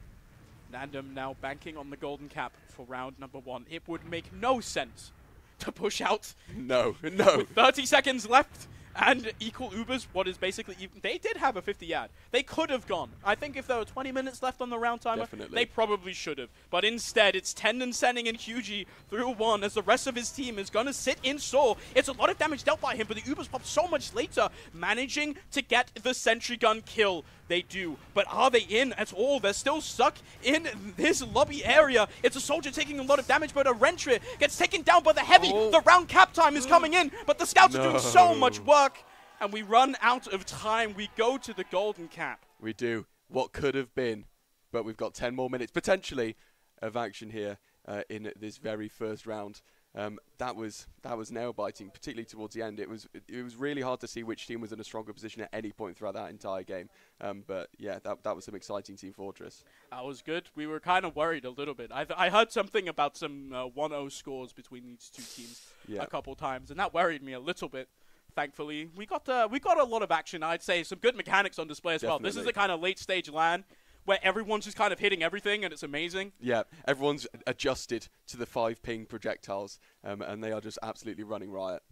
Nandem now banking on the golden cap for round number one. It would make no sense to push out No, no. with 30 seconds left and equal Ubers what is basically even. They did have a 50 yard. They could have gone. I think if there were 20 minutes left on the round timer, Definitely. they probably should have. But instead, it's Tendon sending in Hugie through one as the rest of his team is going to sit in Saw. It's a lot of damage dealt by him, but the Ubers pop so much later, managing to get the sentry gun kill. They do. But are they in at all? They're still stuck in this lobby area. It's a soldier taking a lot of damage, but a Rentre gets taken down by the heavy. Oh. The round cap time is coming in, but the scouts are doing so much work, and we run out of time. We go to the golden cap. We do. What could have been, but we've got 10 more minutes potentially of action here uh, in this very first round. Um, that was that was nail biting, particularly towards the end. It was it, it was really hard to see which team was in a stronger position at any point throughout that entire game. Um, but yeah, that that was some exciting Team Fortress. That was good. We were kind of worried a little bit. I, th- I heard something about some uh, 1-0 scores between these two teams Yeah. a couple times, and that worried me a little bit. Thankfully, we got uh, we got a lot of action. I'd say some good mechanics on display as well. This is Definitely. the kind of late stage LAN where everyone's just kind of hitting everything, and it's amazing. Yeah, everyone's adjusted to the five ping projectiles, um, and they are just absolutely running riot.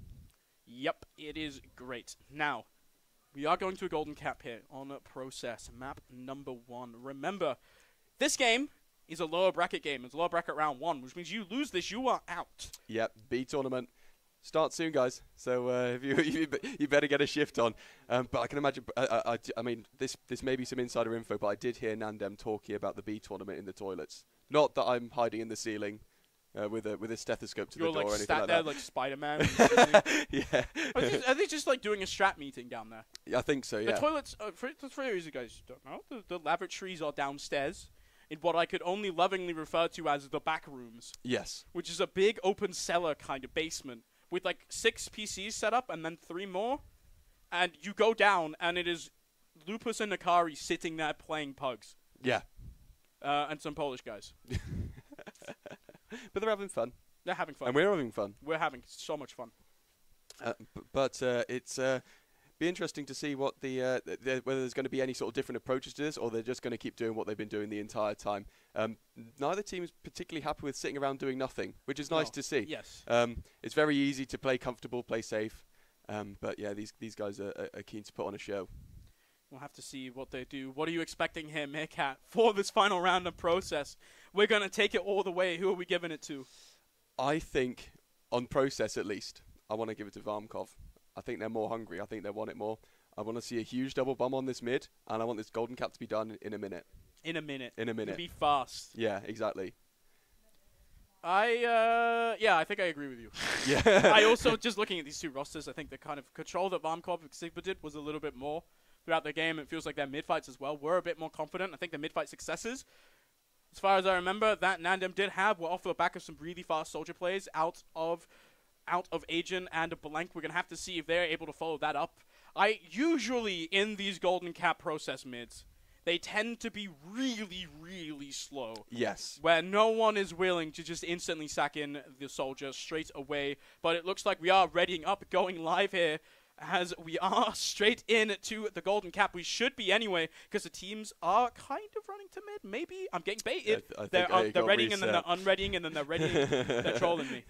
Yep, it is great. Now, we are going to a golden cap here on a process map number one. Remember, this game is a lower bracket game. It's a lower bracket round one, which means you lose this, you are out. Yep, B tournament starts soon, guys. So uh, if you, you you better get a shift on. Um, but I can imagine. I, I, I, mean, this this may be some insider info, but I did hear Nandem talking about the B tournament in the toilets. Not that I'm hiding in the ceiling uh, with a with a stethoscope to You're the door like or anything sat like there that. like Spider Man. yeah, are, they, are they just like doing a strap meeting down there? Yeah, I think so. Yeah. The toilets, uh, for, for those you guys don't know, the, the lavatories are downstairs in what I could only lovingly refer to as the back rooms, yes, which is a big open cellar kind of basement with like six PCs set up and then three more. And you go down, and it is Lupus and Nakari sitting there playing pugs. yeah. Uh, and some Polish guys. But they're having fun, They're having fun. and we're having fun. We're having so much fun. Uh, b- but uh, it's uh, be interesting to see what the, uh, th- th- whether there's going to be any sort of different approaches to this, or they're just going to keep doing what they've been doing the entire time. Um, neither team is particularly happy with sitting around doing nothing, which is nice No. to see. Yes. Um, it's very easy to play comfortable, play safe. Um, but yeah, these these guys are, are, are keen to put on a show. We'll have to see what they do. What are you expecting here, Meerkat, for this final round of process? We're going to take it all the way. Who are we giving it to? I think, on process at least, I want to give it to Varmkorv. I think they're more hungry. I think they want it more. I want to see a huge double bomb on this mid, and I want this golden cap to be done in a minute. In a minute. In a minute. To Be fast. Yeah, exactly. I, uh, yeah, I think I agree with you. Yeah. I also, just looking at these two rosters, I think the kind of control that Varmkorv exhibited was a little bit more throughout the game. It feels like their mid fights as well were a bit more confident. I think the mid fight successes, as far as I remember, that Nandem did have were off the back of some really fast soldier plays out of out of Agent and Blank. We're gonna have to see if they're able to follow that up. I usually in these golden cap process mids, they tend to be really, really slow. Yes. Where no one is willing to just instantly sack in the soldier straight away. But it looks like we are readying up, going live here as we are straight in to the golden cap. We should be anyway, because the teams are kind of running to mid. Maybe I'm getting baited. I th- I they're uh, they're readying and then they're reset. unreadying and then they're readying. they're trolling me.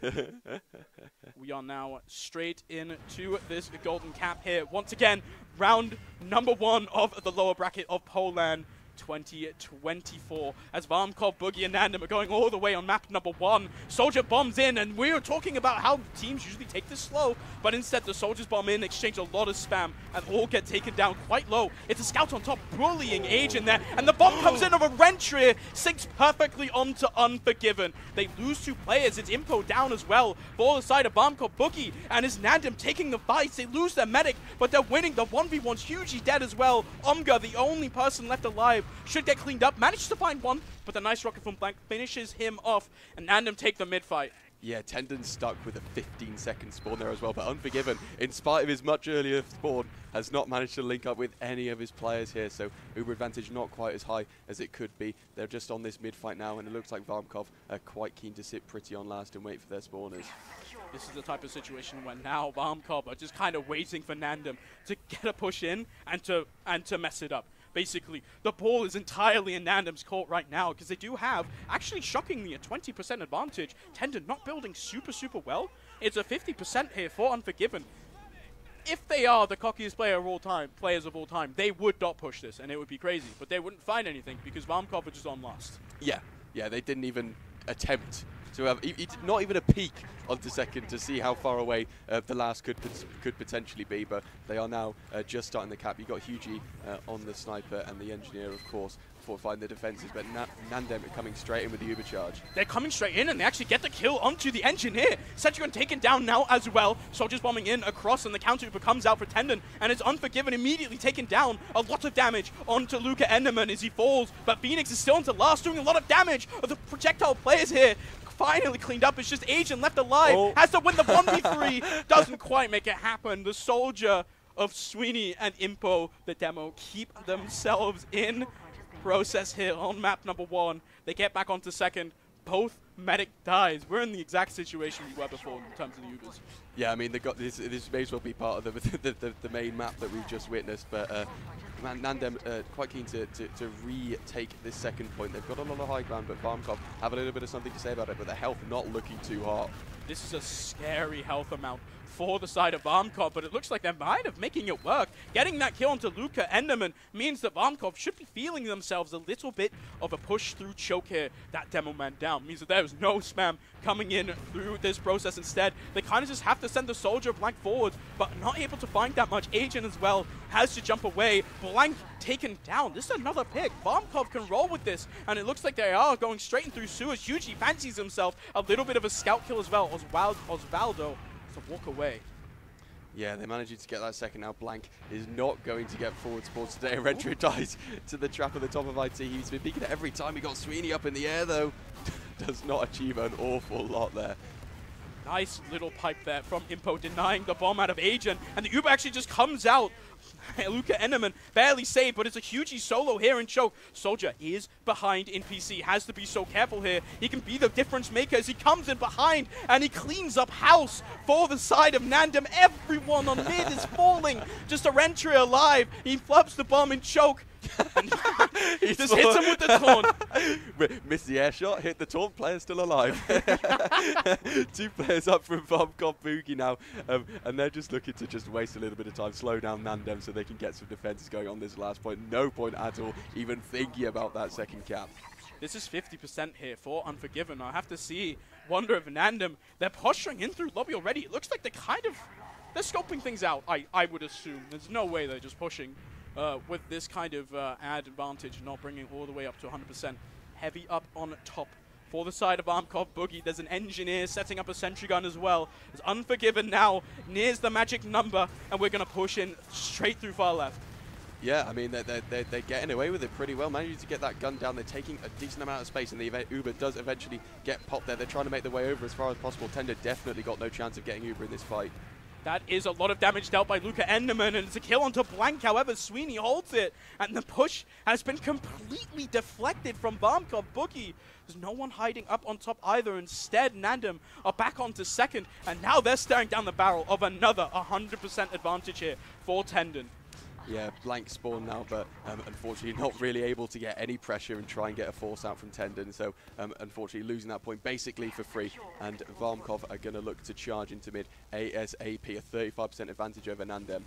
We are now straight into this golden cap here. Once again, round number one of the lower bracket of Poland 2024. As Varmkorv, Boogie, and Nandem are going all the way on map number one. Soldier bombs in, and we were talking about how teams usually take this slow, but instead the soldiers bomb in, exchange a lot of spam, and all get taken down quite low. It's a scout on top, bullying Age in there, and the bomb comes in of a Rentry, sinks perfectly onto Unforgiven. They lose two players, it's Impo down as well. For the side of Varmkorv, Boogie, and is Nandem taking the fights. They lose their medic, but they're winning. The 1v1's hugely dead as well. Omga, the only person left alive, should get cleaned up. Manages to find one, but the nice rocket from Blank finishes him off, and Nandem take the mid fight. Yeah, Tendon's stuck with a 15 second spawn there as well, but Unforgiven, in spite of his much earlier spawn, has not managed to link up with any of his players here, so Uber advantage not quite as high as it could be. They're just on this mid fight now, and it looks like Varmkorv are quite keen to sit pretty on last and wait for their spawners. This is the type of situation where now Varmkorv are just kind of waiting for Nandem to get a push in and to and to mess it up. Basically, the ball is entirely in Nandem's court right now because they do have, actually shockingly, a 20% advantage. Tendon not building super, super well. It's a 50% here for Unforgiven. If they are the cockiest player of all time, players of all time, they would not push this, and it would be crazy. But they wouldn't find anything because Varmkorv just on last. Yeah, yeah, they didn't even attempt to have, e- e- not even a peek onto second to see how far away uh, the last could could potentially be, but they are now uh, just starting the cap. You've got Hugie uh, on the sniper and the engineer, of course, fortifying the defenses, but Na- Nandem are coming straight in with the Uber charge. They're coming straight in and they actually get the kill onto the engineer. Setrigon taken down now as well. Soldiers bombing in across and the counter Uber comes out for Tendon and is Unforgiven immediately taken down. A lot of damage onto Luca Enderman as he falls, but Phoenix is still into last doing a lot of damage. Of the projectile players here finally cleaned up. It's just Agent left alive. Oh. Has to win the 1v3. Doesn't quite make it happen. The soldier of Sweeney and Impo, the demo, keep themselves in process here on map number one. They get back onto second. Both medic dies. We're in the exact situation we were before in terms of the Ubers. Yeah, I mean, they got this. This may as well be part of the the, the, the main map that we've just witnessed. But uh, Man- Nandem uh, quite keen to, to, to retake this second point. They've got a lot of high ground, but Varmkorv have a little bit of something to say about it. But their health not looking too hot. This is a scary health amount for the side of Varmkorv, but it looks like they're kind of making it work. Getting that kill onto Luca Enderman means that Varmkorv should be feeling themselves a little bit of a push through choke here. That demo man down means that there's no spam coming in through this process. Instead, they kind of just have to send the soldier blank forward, but not able to find that much. Agent as well has to jump away. Blank taken down. This is another pick. Varmkorv can roll with this, and it looks like they are going straight in through sewers. Hugely fancies himself a little bit of a scout kill as well. Oswald Osvaldo to walk away. Yeah, they managed to get that second. Now Blank is not going to get forward sports today. Retro dies to the trap at the top of IT. He's been peeking it every time. He got Sweeney up in the air though. Does not achieve an awful lot there. Nice little pipe there from Impo denying the bomb out of Agent, and the Uber actually just comes out. Luca Enderman barely saved, but it's a huge solo here in choke. Soldier is behind in PC, has to be so careful here. He can be the difference maker as he comes in behind and he cleans up house for the side of Nandem. Everyone on mid is falling. Just a Rentry alive. He flubs the bomb in choke. he just hits him with the taunt. Missed the air shot, hit the taunt, player still alive. Two players up from Bombcom Boogie now, um, and they're just looking to just waste a little bit of time, slow down Nandem so they can get some defenses going on this last point. No point at all even thinking about that second cap. This is 50% here for Unforgiven. I have to see Wonder of Nandem. They're posturing in through lobby already. It looks like they're kind of they're scoping things out. I I would assume. There's no way they're just pushing uh, with this kind of uh, ad advantage, not bringing all the way up to 100%. Heavy up on top. For the side of Armkov Boogie, there's an engineer setting up a sentry gun as well. As Unforgiven now nears the magic number, and we're going to push in straight through far left. Yeah, I mean, they're, they're, they're, they're getting away with it pretty well, managing to get that gun down. They're taking a decent amount of space, and the event Uber does eventually get popped there. They're trying to make their way over as far as possible. Tender definitely got no chance of getting Uber in this fight. That is a lot of damage dealt by Luca Enderman, and it's a kill onto Blank. However, Sweeney holds it, and the push has been completely deflected from Varmkorv Boogie. There's no one hiding up on top either. Instead, Nandem are back onto second, and now they're staring down the barrel of another 100% advantage here for Tendon. Yeah, blank spawn now, but um, unfortunately not really able to get any pressure and try and get a force out from Tendon. So um, unfortunately losing that point basically for free. And Varmkorv are going to look to charge into mid ASAP, a 35% advantage over Nandem.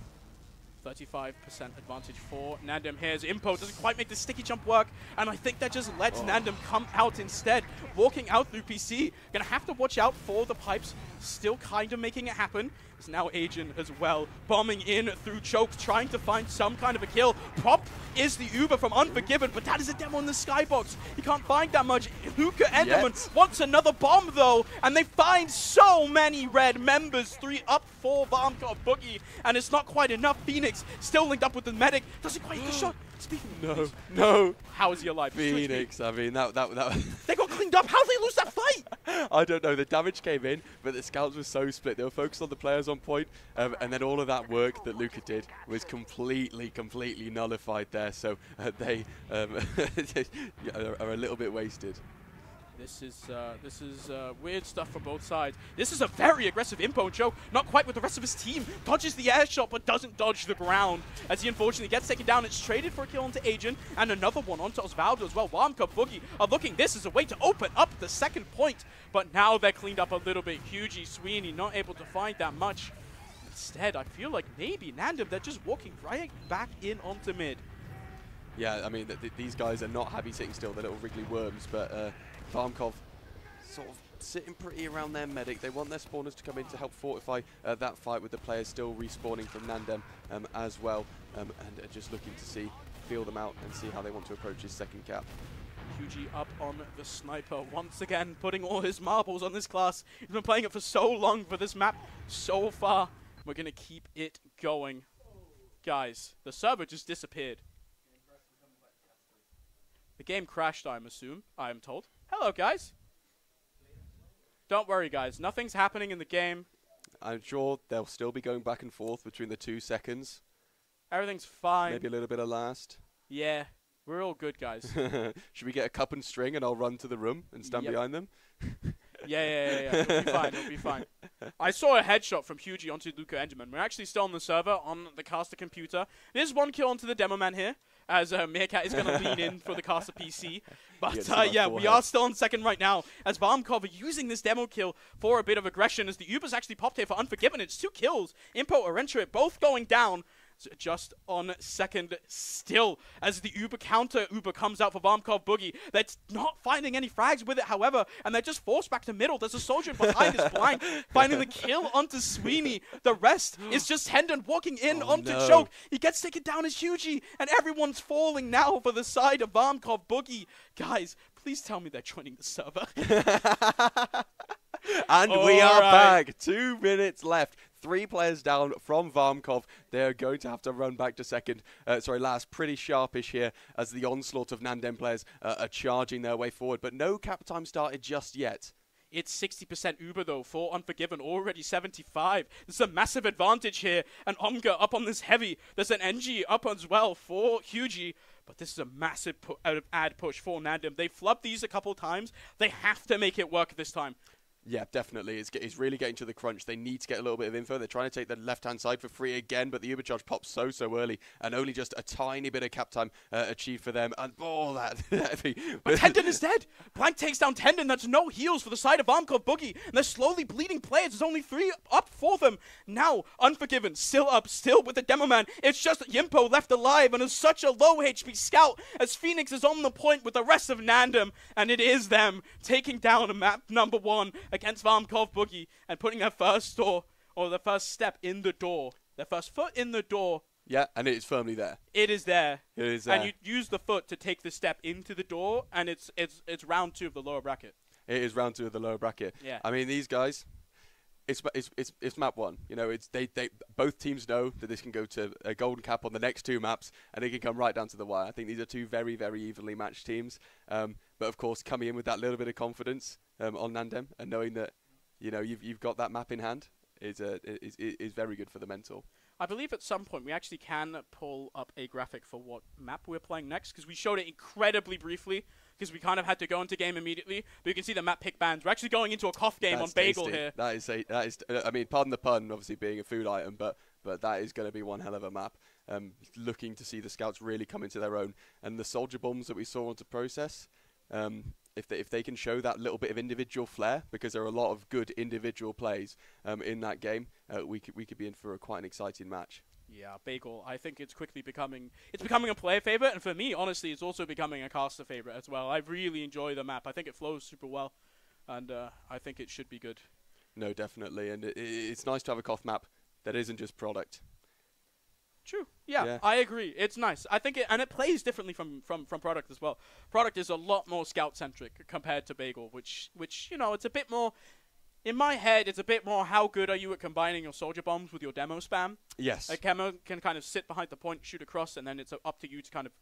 35% advantage for Nandem here as Impo doesn't quite make the sticky jump work, and I think that just lets oh. Nandem come out instead, walking out through PC. Gonna have to watch out for the pipes, still kind of making it happen. It's now Agent as well, bombing in through chokes, trying to find some kind of a kill. Pop is the Uber from Unforgiven, but that is a demo in the skybox. He can't find that much. Luca Enderman Yet. wants another bomb though, and they find so many red members. Three up four for Varmkorv Boogie, and it's not quite enough. Phoenix still linked up with the medic, doesn't quite hit the shot. Speaking no, no. How is he alive? Phoenix, I mean, that, that, that. they got cleaned up. How did they lose that fight? I don't know. The damage came in, but the scouts were so split. They were focused on the players on point, um, and then all of that work that Luca did was completely, completely nullified there. So uh, they um, are a little bit wasted. This is uh, this is uh, weird stuff for both sides. This is a very aggressive Impo Joe, not quite with the rest of his team. Dodges the air shot, but doesn't dodge the ground. As he unfortunately gets taken down, it's traded for a kill onto Agent, and another one onto Osvaldo as well. Wamka Boogie are looking this as a way to open up the second point, but now they're cleaned up a little bit. Hugie, Sweeney not able to find that much. Instead, I feel like maybe Nandem, they're just walking right back in onto mid. Yeah, I mean, th th these guys are not happy sitting still, they're little wriggly worms, but uh, Varmkorv sort of sitting pretty around their medic. They want their spawners to come in to help fortify uh, that fight with the players still respawning from Nandem um, as well. Um, and just looking to see, feel them out and see how they want to approach his second cap. Hugie up on the sniper once again, putting all his marbles on this class. He's been playing it for so long for this map so far. We're going to keep it going. Guys, the server just disappeared. The game crashed, I'm assume. I am told. Hello, guys. Don't worry, guys. Nothing's happening in the game. I'm sure they'll still be going back and forth between the two seconds. Everything's fine. Maybe a little bit of last. Yeah, we're all good, guys. Should we get a cup and string and I'll run to the room and stand yep. behind them? yeah, yeah, yeah, yeah. It'll be fine. It'll be fine. I saw a headshot from Hugie onto Luca Enderman. We're actually still on the server on the caster computer. There's one kill onto the demo man here as uh, Meerkat is going to lean in for the caster PC. But uh, yeah, we are still on second right now as Varmkorv using this demo kill for a bit of aggression as the Uber's actually popped here for Unforgiven. It's two kills. Impo, Arentra, both going down just on second still as the Uber counter Uber comes out for Varmkorv Boogie. That's not finding any frags with it, however, and they're just forced back to middle. There's a soldier behind his blind, finding the kill onto Sweeney. The rest is just Tendon walking in oh, onto no. Choke. He gets taken down as Hugie, and everyone's falling now for the side of Varmkorv Boogie. Guys, please tell me they're joining the server. and All we are right. back. Two minutes left three players down from Varmkorv. They're going to have to run back to second. Uh, sorry, last. Pretty sharpish here as the onslaught of Nandem players uh, are charging their way forward. But no cap time started just yet. It's 60% Uber though for Unforgiven, already 75. There's a massive advantage here. And Omga up on this heavy. There's an NG up as well for Hugie. But this is a massive pu- ad push for Nandem. They flubbed these a couple times. They have to make it work this time. Yeah, definitely. It's, it's really getting to the crunch. They need to get a little bit of info. They're trying to take the left-hand side for free again, but the Ubercharge pops so, so early, and only just a tiny bit of cap time uh, achieved for them. And, oh, that... but Tendon is dead! Blank takes down Tendon. That's no heals for the side of Armco Boogie, and they're slowly bleeding players. There's only three up for them. Now, Unforgiven, still up, still with the Demo Man. It's just Impo left alive, and is such a low HP scout as Phoenix is on the point with the rest of Nandem, and it is them taking down a map number one against Varmkorv Boogie and putting their first door or their first step in the door, their first foot in the door. Yeah, and it is firmly there. It is there. It is there. And you use the foot to take the step into the door, and it's it's it's round two of the lower bracket. It is round two of the lower bracket. Yeah. I mean, these guys, it's it's it's, it's map one. You know, it's they, they both teams know that this can go to a golden cap on the next two maps, and it can come right down to the wire. I think these are two very very evenly matched teams. Um, but of course, coming in with that little bit of confidence um, on Nandem and knowing that you know you've you've got that map in hand. is, uh, is is very good for the mental. I believe at some point we actually can pull up a graphic for what map we're playing next because we showed it incredibly briefly because we kind of had to go into game immediately. But you can see the map pick bands. We're actually going into a Koth game That's on Bagel tasty. here. That is a, that is. Uh, I mean, pardon the pun, obviously being a food item, but but that is going to be one hell of a map. Um, looking to see the scouts really come into their own, and the soldier bombs that we saw onto process. Um, if they, if they can show that little bit of individual flair, because there are a lot of good individual plays um, in that game, uh, we could we could be in for a quite an exciting match. Yeah, Bagel. I think it's quickly becoming it's becoming a player favorite, and for me, honestly, it's also becoming a caster favorite as well. I really enjoy the map. I think it flows super well, and uh, I think it should be good. No, definitely, and it, it's nice to have a Koth map that isn't just product. True. Yeah, Yeah. I agree. It's nice. I think it and it plays differently from from from product as well. Product is a lot more scout centric compared to Bagel, which which you know it's a bit more. In my head, it's a bit more how good are you at combining your soldier bombs with your demo spam? Yes. A camo can kind of sit behind the point, shoot across, and then it's up to you to kind of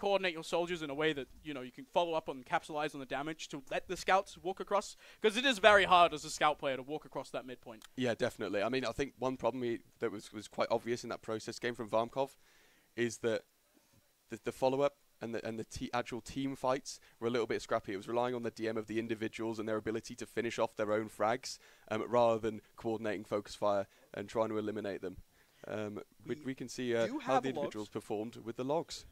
coordinate your soldiers in a way that you know you can follow up and capitalize on the damage to let the scouts walk across. Because it is very hard as a scout player to walk across that midpoint. Yeah, definitely. I mean, I think one problem he, that was, was quite obvious in that process game from Varmkorv is that the, the follow up and the, and the te- actual team fights were a little bit scrappy. It was relying on the DM of the individuals and their ability to finish off their own frags um, rather than coordinating focus fire and trying to eliminate them. Um, we, We we can see uh, how have the logs. individuals performed with the logs.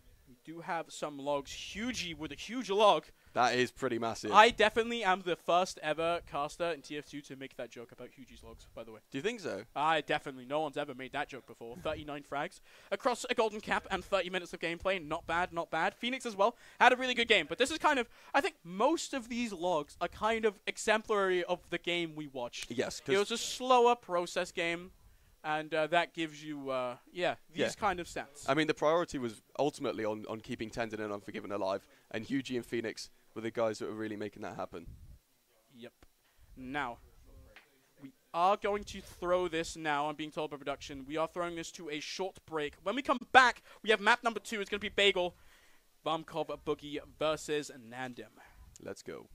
Do have some logs. Hugie with a huge log. That is pretty massive. I definitely am the first ever caster in TF2 to make that joke about Hugie's logs, by the way. Do you think so? I definitely, no one's ever made that joke before. 39 frags across a golden cap and 30 minutes of gameplay. Not bad, not bad. Phoenix as well had a really good game, but this is kind of, I think most of these logs are kind of exemplary of the game we watched. Yes, It was a slower process game, and uh, that gives you, uh, yeah, these Yeah. kind of stats. I mean, the priority was ultimately on, on keeping Tendon and Unforgiven alive, and Hugie and Phoenix were the guys that were really making that happen. Yep. Now, we are going to throw this now. I'm being told by production. We are throwing this to a short break. When we come back, we have map number two. It's going to be Bagel, Varmkorv Boogie versus Nandem. Let's go.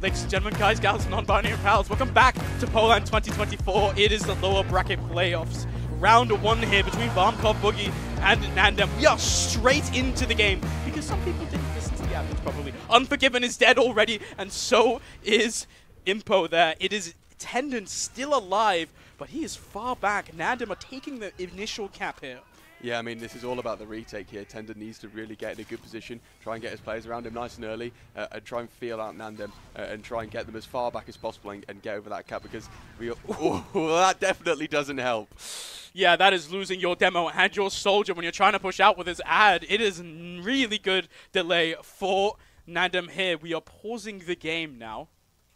Ladies and gentlemen, guys, gals, non-binary pals, welcome back to Poland 2024. It is the lower bracket playoffs. Round one here between Varmkorv Boogie and Nandem. We are straight into the game because some people didn't listen to the admins probably. Unforgiven is dead already, and so is Impo there. It is Tendon still alive, but he is far back. Nandem are taking the initial cap here. Yeah, I mean, this is all about the retake here. Tendon needs to really get in a good position, try and get his players around him nice and early, uh, and try and feel out Nandem, uh, and try and get them as far back as possible and, and get over that cap because we. Oh, that definitely doesn't help. Yeah, that is losing your demo and your soldier when you're trying to push out with his ad. It is really good delay for Nandem here. We are pausing the game now.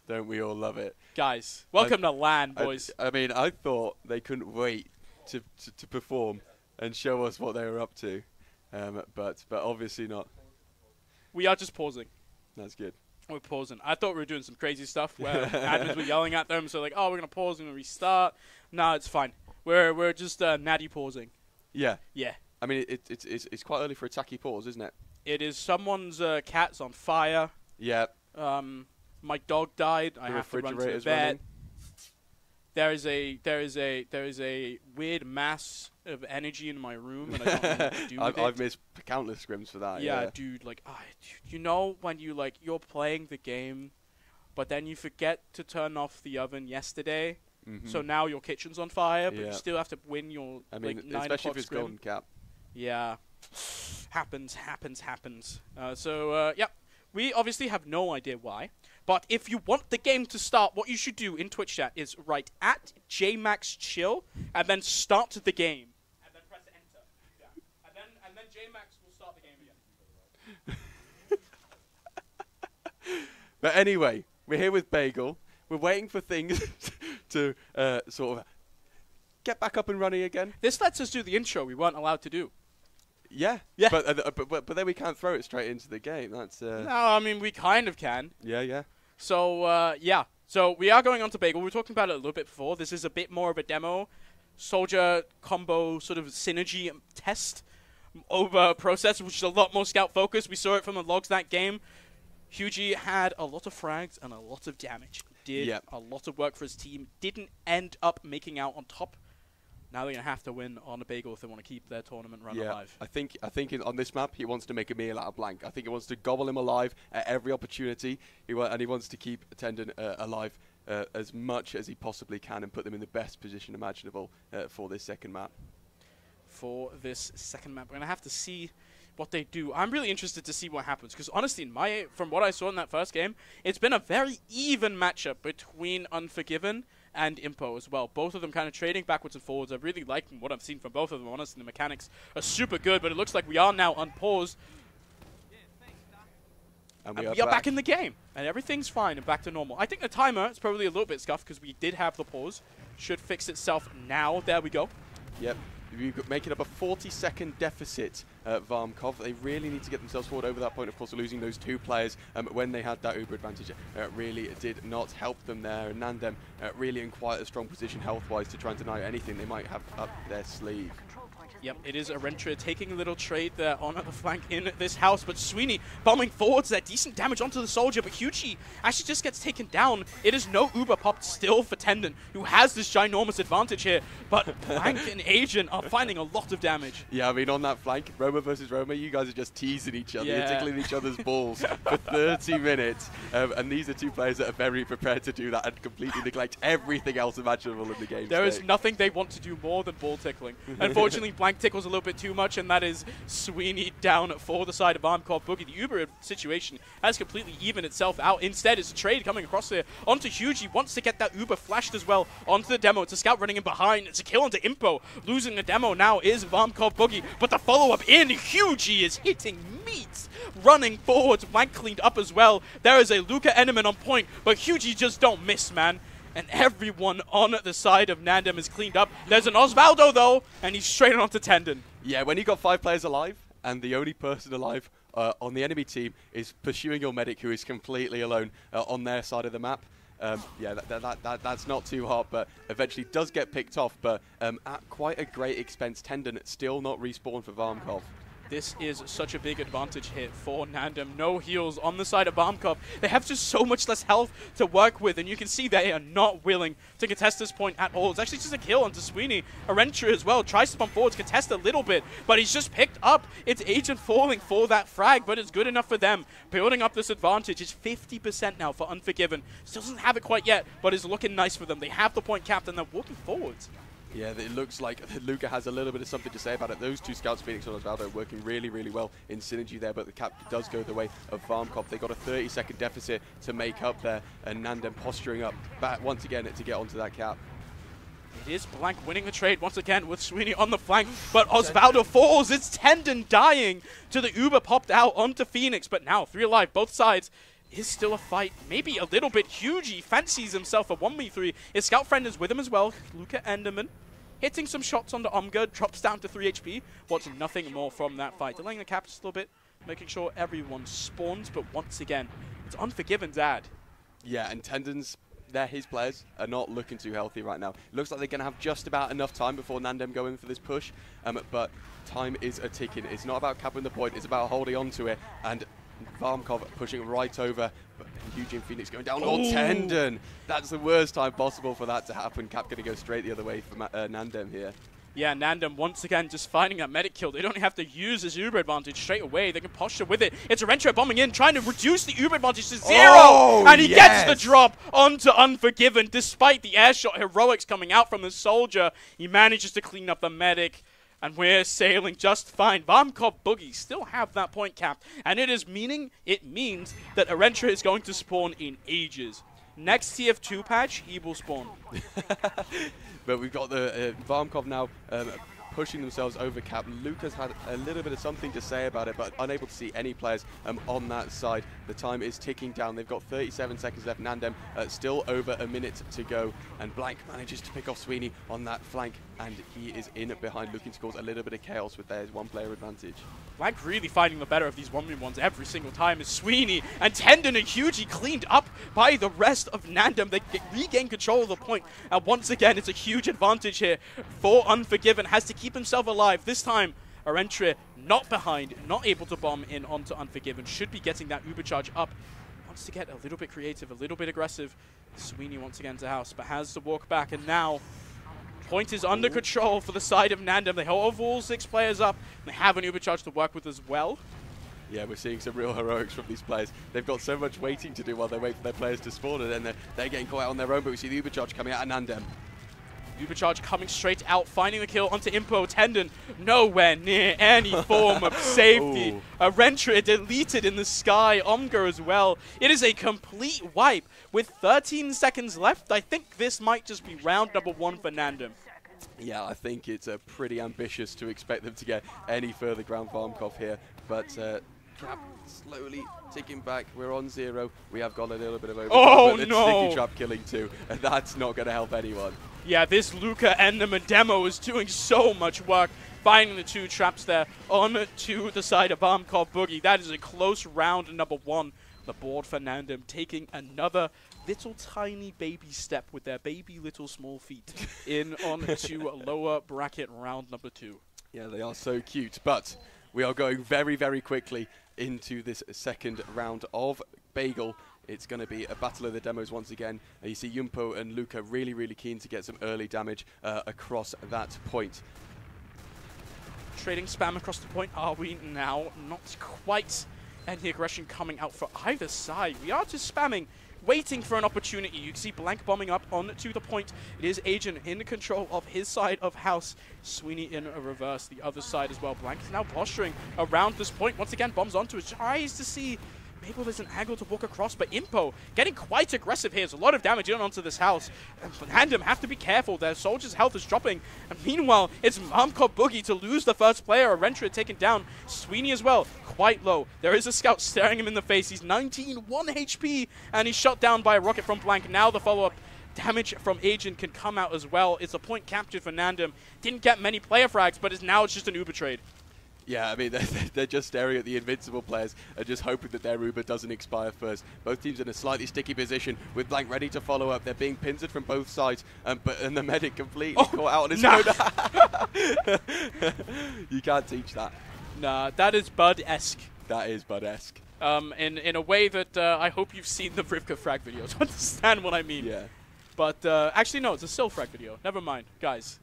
Don't we all love it? Guys, welcome to LAN, I- boys. I, mean, I thought they couldn't wait to, to, to perform and show us what they were up to, um, but but obviously not. we are just pausing. That's good. We're pausing. I thought we were doing some crazy stuff where admins were yelling at them, so like, oh, we're gonna pause and restart. No, it's fine. We're we're just uh, natty pausing. Yeah, Yeah, I mean, it, it's it's it's quite early for a tacky pause, isn't it? it is someone's uh, cat's on fire. Yeah. Um, my dog died. I have to run to the vet. running. There is a there is a there is a weird mass of energy in my room, and I don't know what to do I've, I've missed countless scrims for that. yeah, Yeah. dude. Like, ah, dude, you know when you like you're playing the game, but then you forget to turn off the oven yesterday, Mhm. so now your kitchen's on fire, but Yeah. you still have to win your I mean, like nine especially if it's scrim. golden cap. Yeah, happens, happens, happens. Uh, so uh, yeah, we obviously have no idea why. But if you want the game to start, what you should do in Twitch chat is write at jmaxchill and then start the game. And then press enter. Yeah. And then and then jmax will start the game again. But anyway, we're here with Bagel. We're waiting for things to uh, sort of get back up and running again. This lets us do the intro we weren't allowed to do. Yeah. Yeah. But, uh, but, but but then we can't throw it straight into the game. That's uh, No, I mean we kind of can. yeah yeah. So uh, yeah, so we are going on to Bagel. We were talking about it a little bit before. This is a bit more of a demo, soldier combo sort of synergy test over process, which is a lot more scout focused. We saw it from the logs that game. Hugie had a lot of frags and a lot of damage. did Yep. a lot of work for his team, didn't end up making out on top. Now they're going to have to win on a bagel if they want to keep their tournament run yeah, alive. I think I think on this map he wants to make a meal out of Blank. I think he wants to gobble him alive at every opportunity. He and he wants to keep Tendon uh, alive uh, as much as he possibly can and put them in the best position imaginable uh, for this second map. For this second map. We're gonna have to see what they do. I'm really interested to see what happens because honestly, in my from what I saw in that first game, it's been a very even matchup between Unforgiven and Impo as well. Both of them kind of trading backwards and forwards. I really like what I've seen from both of them. Honestly, the mechanics are super good, but it looks like we are now on pause And and we are back in the game, and everything's fine and back to normal. I think the timer is probably a little bit scuffed because we did have the pause. Should fix itself now. There we go. Yep. Making up a 40 second deficit at Varmkorv. They really need to get themselves forward over that point. Of course, losing those two players um, when they had that Uber advantage uh, really did not help them there. And Nandem uh, really in quite a strong position health wise to try and deny anything they might have up their sleeve. Yep, it is Arentra taking a little trade there on the flank in this house, but Sweeney bombing forwards there, decent damage onto the soldier, but Huchi actually just gets taken down. It is no Uber popped still for Tendon, who has this ginormous advantage here, but Blank and Agent are finding a lot of damage. Yeah, I mean, on that flank, Roma versus Roma, you guys are just teasing each other. Yeah. You're tickling each other's balls for 30 minutes. Um, and these are two players that are very prepared to do that and completely neglect everything else imaginable in the game. There is state. nothing they want to do more than ball tickling. Unfortunately, Blank tickles a little bit too much, and that is Sweeney down for the side of Armcorp Boogie. The Uber situation has completely evened itself out. Instead, it's a trade coming across there onto Huge. He wants to get that Uber flashed as well onto the demo. It's a scout running in behind. It's a kill onto Impo. Losing the demo now is Varmkorv Boogie, but the follow up in Huge is hitting meat. Running forwards, Blank cleaned up as well. There is a Luca Enderman on point, but Huge just don't miss, man and everyone on the side of Nandem is cleaned up. There's an Osvaldo though, and he's straight on onto Tendon. Yeah, when you got five players alive, and the only person alive uh, on the enemy team is pursuing your medic, who is completely alone uh, on their side of the map. Um, yeah, that, that, that, that, that's not too hard, but eventually does get picked off, but um, at quite a great expense. Tendon still not respawned for Varmkorv. This is such a big advantage hit for Nandem. No heals on the side of Bombkov. They have just so much less health to work with, and you can see they are not willing to contest this point at all. It's actually just a kill onto Sweeney. Arentra as well tries to bump forwards, contest a little bit, but he's just picked up. It's Agent falling for that frag, but it's good enough for them. Building up this advantage. It's 50% now for Unforgiven. Still doesn't have it quite yet, but it's looking nice for them. They have the point capped, and they're walking forwards. Yeah, it looks like Luca has a little bit of something to say about it. Those two scouts, Phoenix and Osvaldo, working really, really well in synergy there, but the cap does go the way of Varmkorv. They got a 30 second deficit to make up there, and Nandem posturing up back once again to get onto that cap. It is Blank winning the trade once again with Sweeney on the flank, but Osvaldo falls. It's Tendon dying to the Uber popped out onto Phoenix, but now three alive, both sides. Is still a fight, maybe a little bit huge. He fancies himself a 1v3. His scout friend is with him as well, Luca Enderman. Hitting some shots onto Omga, drops down to 3 HP. Wants nothing more from that fight. Delaying the cap just a little bit, making sure everyone spawns, but once again, it's Unforgiven's dad. Yeah, and Tendons, they're his players, are not looking too healthy right now. Looks like they're going to have just about enough time before Nandem go in for this push, um, but time is a ticking. It's not about capping the point, it's about holding on to it, and Varmkorv pushing right over, but Eugene Phoenix going down. Oh, Tendon! That's the worst time possible for that to happen. Cap going to go straight the other way for Ma- uh, Nandem here. Yeah, Nandem once again just finding that medic kill. They don't have to use his Uber advantage straight away. They can posture with it. It's a Arentra bombing in, trying to reduce the Uber advantage to zero. Oh, and he gets the drop onto Unforgiven. Despite the airshot heroics coming out from the soldier, he manages to clean up the medic. And we're sailing just fine. Varmkorv Boogie still have that point cap, And it is meaning, it means that Arentra is going to spawn in ages. Next TF2 patch, he will spawn. But we've got the uh, Varmkorv now um, pushing themselves over cap. Lucas had a little bit of something to say about it, but unable to see any players um, on that side. The time is ticking down. They've got 37 seconds left. Nandem uh, still over a minute to go, and Blank manages to pick off Sweeney on that flank, and he is in behind, looking to cause a little bit of chaos with their one-player advantage. Blank really finding the better of these 1v1s every single time is Sweeney, and Tendon and Hugely cleaned up by the rest of Nandem. They regain control of the point, and once again, it's a huge advantage here for Unforgiven. Has to keep himself alive. This time, Arentra not behind, not able to bomb in onto Unforgiven. Should be getting that Uber charge up. wants to get a little bit creative, a little bit aggressive. Sweeney once again to house, but has to walk back, and now point is under control for the side of Nandem. They have all six players up, they have an Ubercharge to work with as well. Yeah, we're seeing some real heroics from these players. They've got so much waiting to do while they wait for their players to spawn, and then they're, they're getting caught out on their own, but we see the Ubercharge coming out of Nandem. Ubercharge coming straight out, finding the kill onto Impo. Tendon nowhere near any form of safety. A Rentra deleted in the sky. Omga as well. It is a complete wipe. With 13 seconds left, I think this might just be round number one for Nandem. Yeah, I think it's uh, pretty ambitious to expect them to get any further ground Varmkorv here, but uh, slowly ticking back. We're on zero. We have got a little bit of over. Oh, but no! Sticky Trap killing two, and that's not going to help anyone. Yeah, this Luca and the demo is doing so much work. Finding the two traps there on to the side of Varmkorv Boogie. That is a close round number one. The board for taking another little tiny baby step with their baby little small feet in on to lower bracket round number two. Yeah, they are so cute, but we are going very, very quickly into this second round of Bagel. It's going to be a battle of the demos once again. Uh, you see Impo and Luca really, really keen to get some early damage uh, across that point. Trading spam across the point. Are we now? Not quite any aggression coming out for either side. We are just spamming waiting for an opportunity. You can see Blank bombing up onto the point. It is Agent in control of his side of house. Sweeney in a reverse, the other side as well. Blank is now posturing around this point. Once again, bombs onto it. Tries to see Maybe there's an angle to walk across, but Impo getting quite aggressive here. There's a lot of damage in onto this house. And Random have to be careful. Their soldier's health is dropping. And meanwhile, it's Momcop Boogie to lose the first player. A Rentra taken down. Sweeney as well, quite low. There is a scout staring him in the face. He's 19, 1 HP, and he's shot down by a rocket from Blank. Now the follow-up damage from Agent can come out as well. It's a point captured for Nandem. Didn't get many player frags, but it's now it's just an Uber trade. Yeah, I mean, they're, they're just staring at the invincible players and just hoping that their Uber doesn't expire first. Both teams in a slightly sticky position with Blank ready to follow up. They're being pincered from both sides, um, but and the medic completely oh, caught out on his nah. you can't teach that. Nah, that is Bud-esque. That is Bud-esque. Um, in, in a way that uh, I hope you've seen the Rivka frag video to understand what I mean. Yeah. But uh, actually, no, it's a still frag video. Never mind. Guys,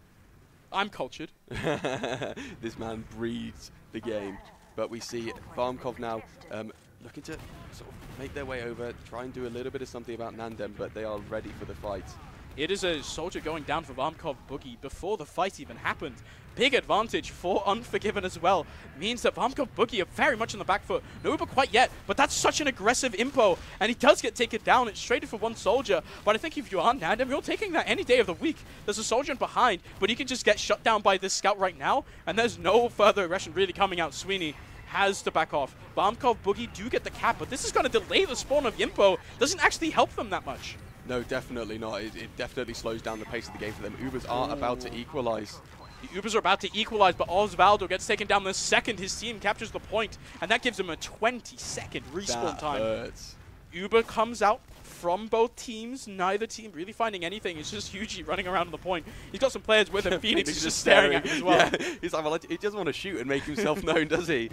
I'm cultured. this man breathes the game. But we see Varmkorv now um, looking to sort of make their way over, try and do a little bit of something about Nandem, but they are ready for the fight. It is a soldier going down for Varmkorv Boogie before the fight even happened. Big advantage for Unforgiven as well. Means that Varmkorv Boogie are very much on the back foot. No Uber quite yet, but that's such an aggressive impo. And he does get taken down. It's traded for one soldier. But I think if you are Nandem, you're taking that any day of the week. There's a soldier in behind, but he can just get shut down by this scout right now. And there's no further aggression really coming out. Sweeney has to back off. Bombkov Boogie do get the cap, but this is going to delay the spawn of Impo. Doesn't actually help them that much. No, definitely not. It, it, definitely slows down the pace of the game for them. Ubers are about to equalize. The Ubers are about to equalize, but Osvaldo gets taken down the second his team captures the point, and that gives him a 20-second respawn that time. Hurts. Uber comes out from both teams. Neither team really finding anything. It's just Hugie running around on the point. He's got some players with him. Phoenix is just staring, staring at him as well. Yeah. He's like, well, he doesn't want to shoot and make himself known, does he?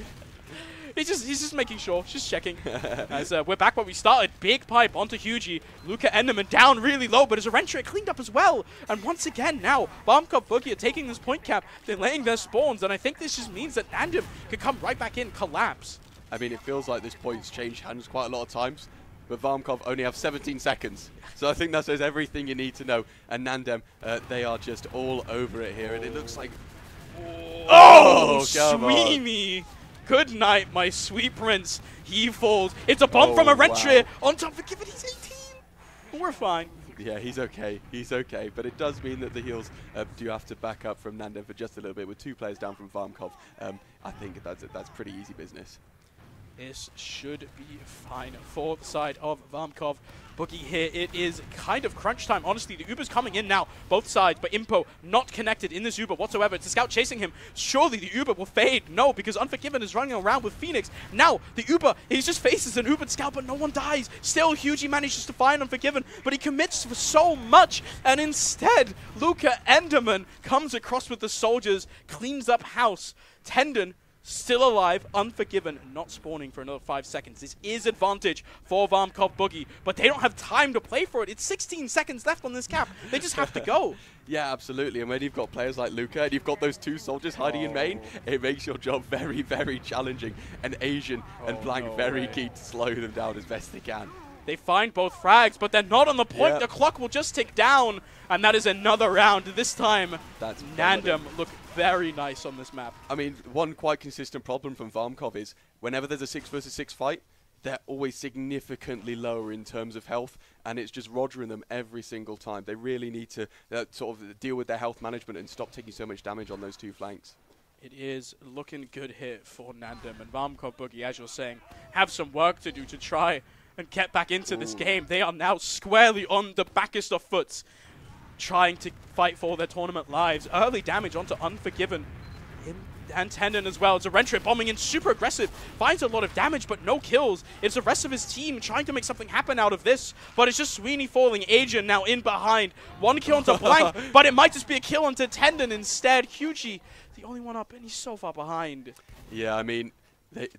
He's just he's just making sure, just checking. As uh, we're back where we started, big pipe onto Hugie. Luca Enderman down really low, but his Rentra cleaned up as well. And once again now, Bombcup Boogie are taking this point cap, they're laying their spawns, and I think this just means that Nandem can come right back in, collapse. I mean, it feels like this point's changed hands quite a lot of times, but Varmkorv only have 17 seconds. So I think that says everything you need to know. And Nandem, uh, they are just all over it here, and it looks like... Oh, oh Sweeney! Good night, my sweet prince. He falls. It's a bomb oh, from a Rentry wow. on top of Given. He's 18. We're fine. Yeah, he's okay. He's okay. But it does mean that the heels uh, do have to back up from Nandem for just a little bit. With two players down from Varmkorv, um, I think that's, that's pretty easy business. This should be fine for the side of Varmkorv. Boogie here. It is kind of crunch time. Honestly, the Uber's coming in now, both sides, but Impo not connected in this Uber whatsoever. It's a scout chasing him. Surely the Uber will fade. No, because Unforgiven is running around with Phoenix. Now, the Uber, he just faces an Uber scout, but no one dies. Still, Hugie manages to find Unforgiven, but he commits for so much, and instead, Luca Enderman comes across with the soldiers, cleans up house. Tendon still alive, Unforgiven, not spawning for another five seconds. This is advantage for Varmkorv Boogie, but they don't have time to play for it. It's 16 seconds left on this cap. They just have to go. Yeah, absolutely. And when you've got players like Luca and you've got those two soldiers hiding oh. in main, oh. it makes your job very, very challenging. And Asian oh, and Blank no very way. keen to slow them down as best they can. They find both frags, but they're not on the point. Yep. The clock will just tick down, and that is another round. This time, That's Nandem look very nice on this map. I mean, one quite consistent problem from Varmkorv is whenever there's a 6 versus 6 fight, they're always significantly lower in terms of health, and it's just rogering them every single time. They really need to uh, sort of deal with their health management and stop taking so much damage on those two flanks. It is looking good here for Nandem and Varmkorv Boogie, as you're saying, have some work to do to try and get back into Ooh. this game. They are now squarely on the backest of foots, trying to fight for their tournament lives. Early damage onto Unforgiven and Tendon as well. Zarentra bombing in super aggressive, finds a lot of damage but no kills. It's the rest of his team trying to make something happen out of this, but it's just Sweeney falling. Adrian now in behind. One kill onto Blank, but it might just be a kill onto Tendon instead. Hugie, the only one up, and he's so far behind. Yeah, I mean, they,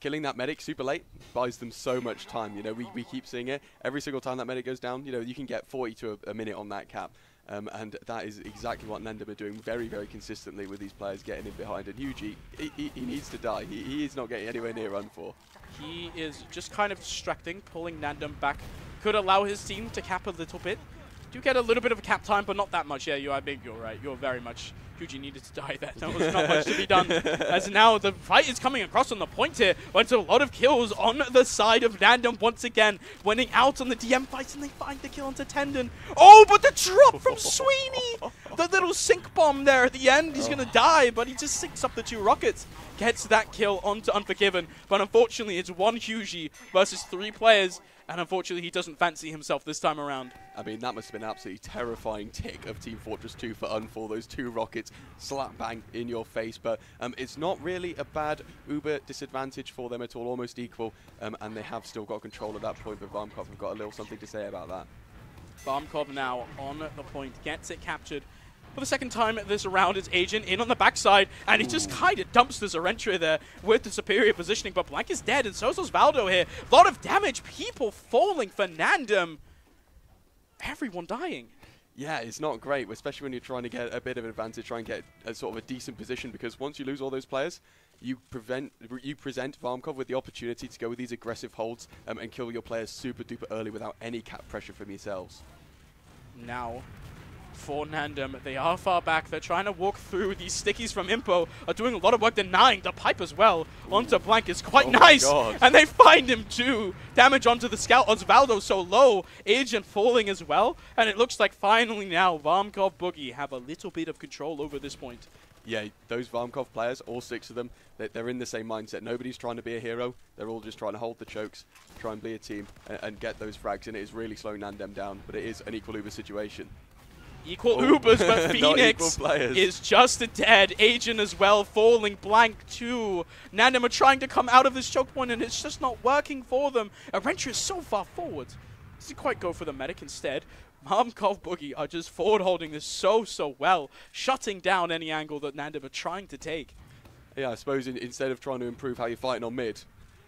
killing that medic super late buys them so much time. You know, we, we keep seeing it. Every single time that medic goes down, you know, you can get 40 to a, a minute on that cap. Um, and that is exactly what Nandem are doing very, very consistently with these players getting in behind. And Hugie, he, he, he needs to die. He, he, is not getting anywhere near run for. He is just kind of distracting, pulling Nandem back. Could allow his team to cap a little bit. Do get a little bit of a cap time, but not that much. Yeah, you, I think you're right. You're very much Hugie needed to die there. There was not much to be done. As now the fight is coming across on the point here. Went a lot of kills on the side of Nandem once again. Winning out on the DM fights and they find the kill onto Tendon. Oh, but the drop from Sweeney! The little sink bomb there at the end. He's oh. going to die, but he just sinks up the two rockets. Gets that kill onto Unforgiven. But unfortunately, it's one Hugie versus three players and unfortunately he doesn't fancy himself this time around. I mean, that must have been an absolutely terrifying tick of Team Fortress 2 for Unfall, those two rockets slap bang in your face, but um, it's not really a bad Uber disadvantage for them at all, almost equal, um, and they have still got control at that point, but Varmkorv have got a little something to say about that. Varmkorv now on the point, gets it captured, for the second time this round is Agent in on the backside, and he just kind of dumps the Zarentra there with the superior positioning, but Blank is dead, and so's Valdo here. A lot of damage, people falling for Nandem. Everyone dying. Yeah, it's not great, especially when you're trying to get a bit of an advantage, try and get a sort of a decent position, because once you lose all those players, you prevent you present Varmkorv with the opportunity to go with these aggressive holds um, and kill your players super duper early without any cap pressure from yourselves. Now, for Nandem. They are far back. They're trying to walk through. These stickies from Impo are doing a lot of work denying the pipe as well onto Blank is quite oh nice. And they find him too. Damage onto the scout. Osvaldo so low. Agent falling as well. And it looks like finally now Varmkorv Boogie have a little bit of control over this point. Yeah, those Varmkorv players, all six of them, they're in the same mindset. Nobody's trying to be a hero. They're all just trying to hold the chokes, try and be a team, and, and get those frags. And it is really slowing Nandem down, but it is an equal Uber situation. Equal oh. Ubers, but Phoenix is just a dead. Agent as well, falling blank too. Nandem are trying to come out of this choke point, and it's just not working for them. Arentra is so far forward. Doesn't quite go for the medic instead. Mom, Varmkorv Boogie are just forward holding this so, so well, shutting down any angle that Nandem are trying to take. Yeah, I suppose in, instead of trying to improve how you're fighting on mid,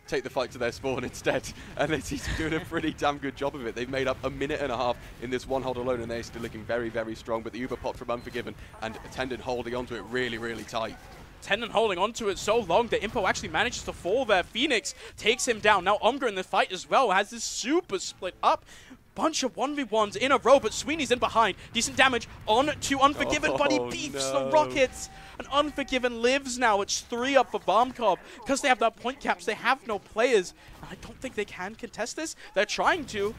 take the fight to their spawn instead. And they seem to doing a pretty damn good job of it. They've made up a minute and a half in this one hold alone, and they're still looking very, very strong. But the Uber pot from Unforgiven and Tendon holding onto it really, really tight. Tendon holding onto it so long that Impo actually manages to fall there. Phoenix takes him down. Now Omga in the fight as well has this super split up bunch of 1v1s in a row, but Sweeney's in behind. Decent damage on to Unforgiven, oh, but he oh, beefs no. the Rockets. And Unforgiven lives now. It's three up for Varmkorv. Because they have that point caps, they have no players. And I don't think they can contest this. They're trying to.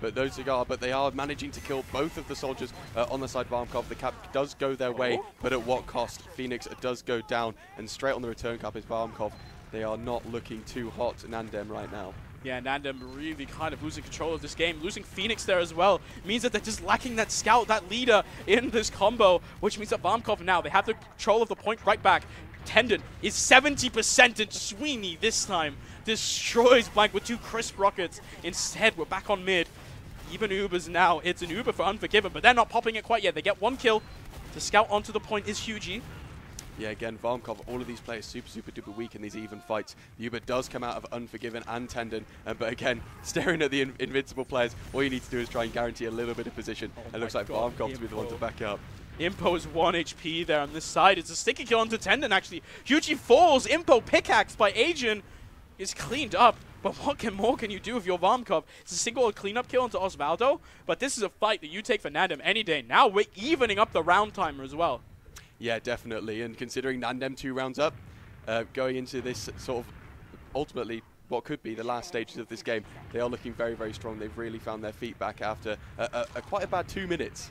But those are, but they are managing to kill both of the soldiers uh, on the side of Varmkorv. The cap does go their way, oh. but at what cost? Phoenix does go down, and straight on the return cap is Varmkorv. They are not looking too hot, Nandem, right now. Yeah, Nandem really kind of losing control of this game. Losing Phoenix there as well means that they're just lacking that scout, that leader in this combo, which means that Varmkorv now, they have the control of the point right back. Tendon is 70% and Sweeney this time destroys Blank with two crisp rockets. Instead, we're back on mid. Even Uber's now. It's an Uber for Unforgiven, but they're not popping it quite yet. They get one kill. The scout onto the point is Hugie. Yeah, again, Varmkorv, all of these players super, super duper weak in these even fights. Uber does come out of Unforgiven and Tendon, uh, but again, staring at the in invincible players, all you need to do is try and guarantee a little bit of position. Oh it looks like God, Varmkorv to be the one to back up. Impo's 1 HP there on this side. It's a sticky kill onto Tendon, actually. Hugie falls. Impo pickaxe by Agent is cleaned up. But what can more can you do with your Varmkorv? It's a single cleanup kill onto Osvaldo, but this is a fight that you take for Nandem any day. Now we're evening up the round timer as well. Yeah, definitely. And considering Nandem two rounds up, uh, going into this sort of ultimately what could be the last stages of this game, they are looking very, very strong. They've really found their feet back after a, a, a quite a bad two minutes.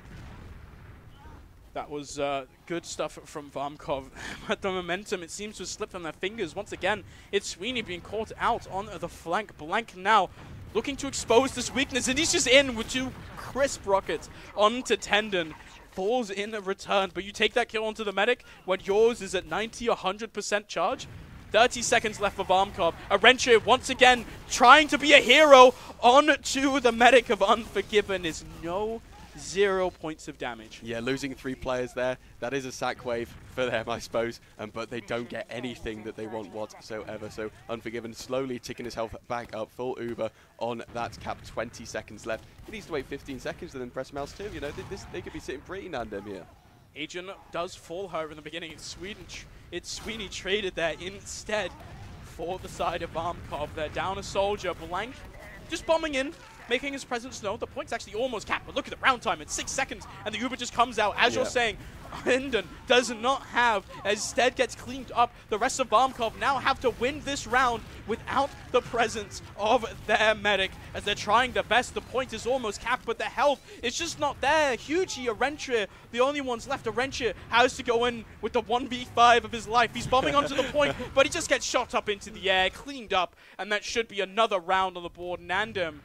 That was uh, good stuff from Varmkorv. but the momentum, it seems to have slipped from their fingers. Once again, it's Sweeney being caught out on the flank. Blank now looking to expose this weakness, and he's just in with two crisp rockets onto Tendon. Falls in return, but you take that kill onto the medic when yours is at 90 or 100% charge. 30 seconds left for Varmkorv. Arentia once again trying to be a hero onto the medic of Unforgiven is no zero points of damage. Yeah, losing three players there, that is a sack wave for them, I suppose. Um, but they don't get anything that they want whatsoever. So Unforgiven slowly ticking his health back up. Full Uber on that cap. 20 seconds left. He needs to wait 15 seconds and then press mouse too. You know, they, this, they could be sitting pretty Nandem here. Agent does fall, however, in the beginning. It's Sweden. Tr- it's Sweeney traded there instead for the side of Varmkorv. They're down a soldier. Blank just bombing in, making his presence known. The point's actually almost capped, but look at the round time. It's six seconds, and the Uber just comes out. As you're saying, Tendon does not have, as Stead gets cleaned up, the rest of Varmkorv now have to win this round without the presence of their medic. As they're trying their best, the point is almost capped, but the health is just not there. Hugie, Arentia, the only ones left. Arentia has to go in with the 1v5 of his life. He's bombing onto the point, but he just gets shot up into the air, cleaned up, and that should be another round on the board. Nandem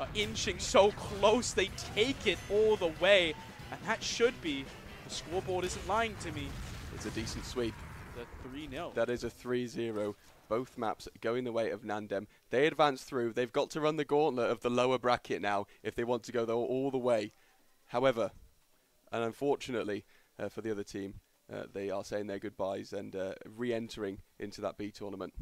are inching so close, they take it all the way, and that should be, the scoreboard isn't lying to me, It's a decent sweep. the 3-0. That is a 3-0. Both maps going the way of Nandem. They advance through. They've got to run the gauntlet of the lower bracket now if they want to go though all the way. However, and unfortunately uh, for the other team, uh, they are saying their goodbyes and uh, re-entering into that B tournament.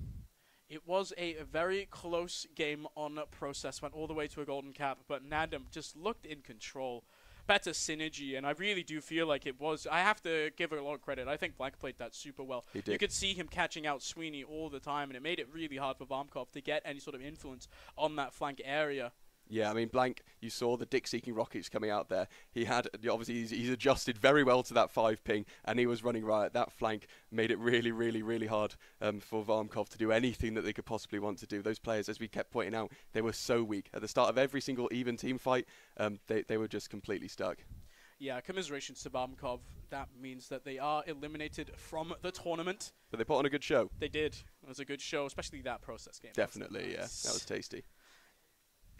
It was a very close game on process, went all the way to a golden cap, but Nandem just looked in control. Better synergy, and I really do feel like it was. I have to give her a lot of credit. I think Blank played that super well. He did. You could see him catching out Sweeney all the time, and it made it really hard for Varmkorv to get any sort of influence on that flank area. Yeah, I mean, Blank, you saw the dick-seeking rockets coming out there. He had, obviously, he's, he's adjusted very well to that 5 ping, and he was running right. at That flank made it really, really, really hard um, for Varmkorv to do anything that they could possibly want to do. Those players, as we kept pointing out, they were so weak. At the start of every single even team fight, um, they, they were just completely stuck. Yeah, commiserations to Varmkorv. That means that they are eliminated from the tournament. But they put on a good show. They did. It was a good show, especially that process game. Definitely, yeah. Nice. That was tasty.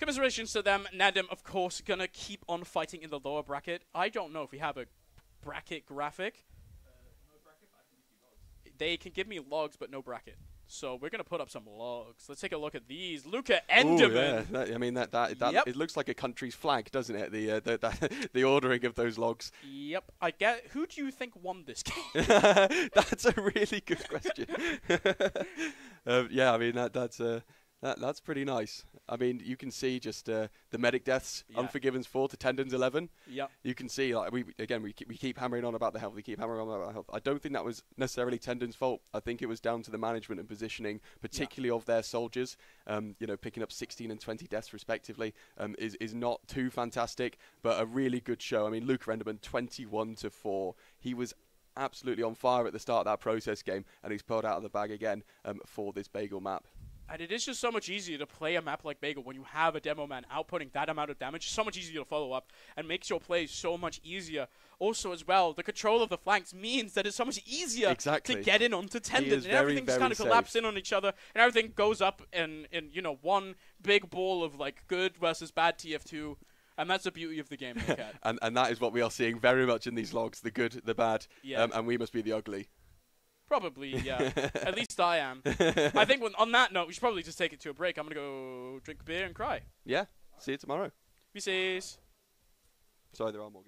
Commiserations to them. Nandem, of course, gonna keep on fighting in the lower bracket. I don't know if we have a bracket graphic. No bracket. They can give me logs, but no bracket. So we're gonna put up some logs. Let's take a look at these. Luca Ooh, yeah. That- I mean, that, that, that Yep. it looks like a country's flag, doesn't it? The, uh, the, that, the ordering of those logs. Yep. I get. Who do you think won this game? that's a really good question. um, yeah, I mean that that's uh, that that's pretty nice. I mean, you can see just uh, the medic deaths, Yeah. Unforgiven's four to Tendon's eleven. yep. You can see like we again we keep, we keep hammering on about the health. We keep hammering on about the health. I don't think that was necessarily Tendon's fault. I think it was down to the management and positioning, particularly of their soldiers. Um, you know, picking up 16 and 20 deaths respectively um, is is not too fantastic, but a really good show. I mean, Luca Enderman 21 to four. He was absolutely on fire at the start of that process game, and he's pulled out of the bag again um, for this bagel map. And it is just so much easier to play a map like Bagel when you have a demo man outputting that amount of damage. It's so much easier to follow up and makes your play so much easier. Also, as well, the control of the flanks means that it's so much easier Exactly. to get in onto Tendon. and very, everything just very kind of collapses in on each other, and everything goes up in, in you know one big ball of like good versus bad TF2. And that's the beauty of the game. And and that is what we are seeing very much in these logs: the good, the bad, Yeah. um, and we must be the ugly. Probably, yeah. At least I am. I think when, on that note, we should probably just take it to a break. I'm gonna go drink a beer and cry. Yeah. See you tomorrow. Is. Sorry, there are more. games.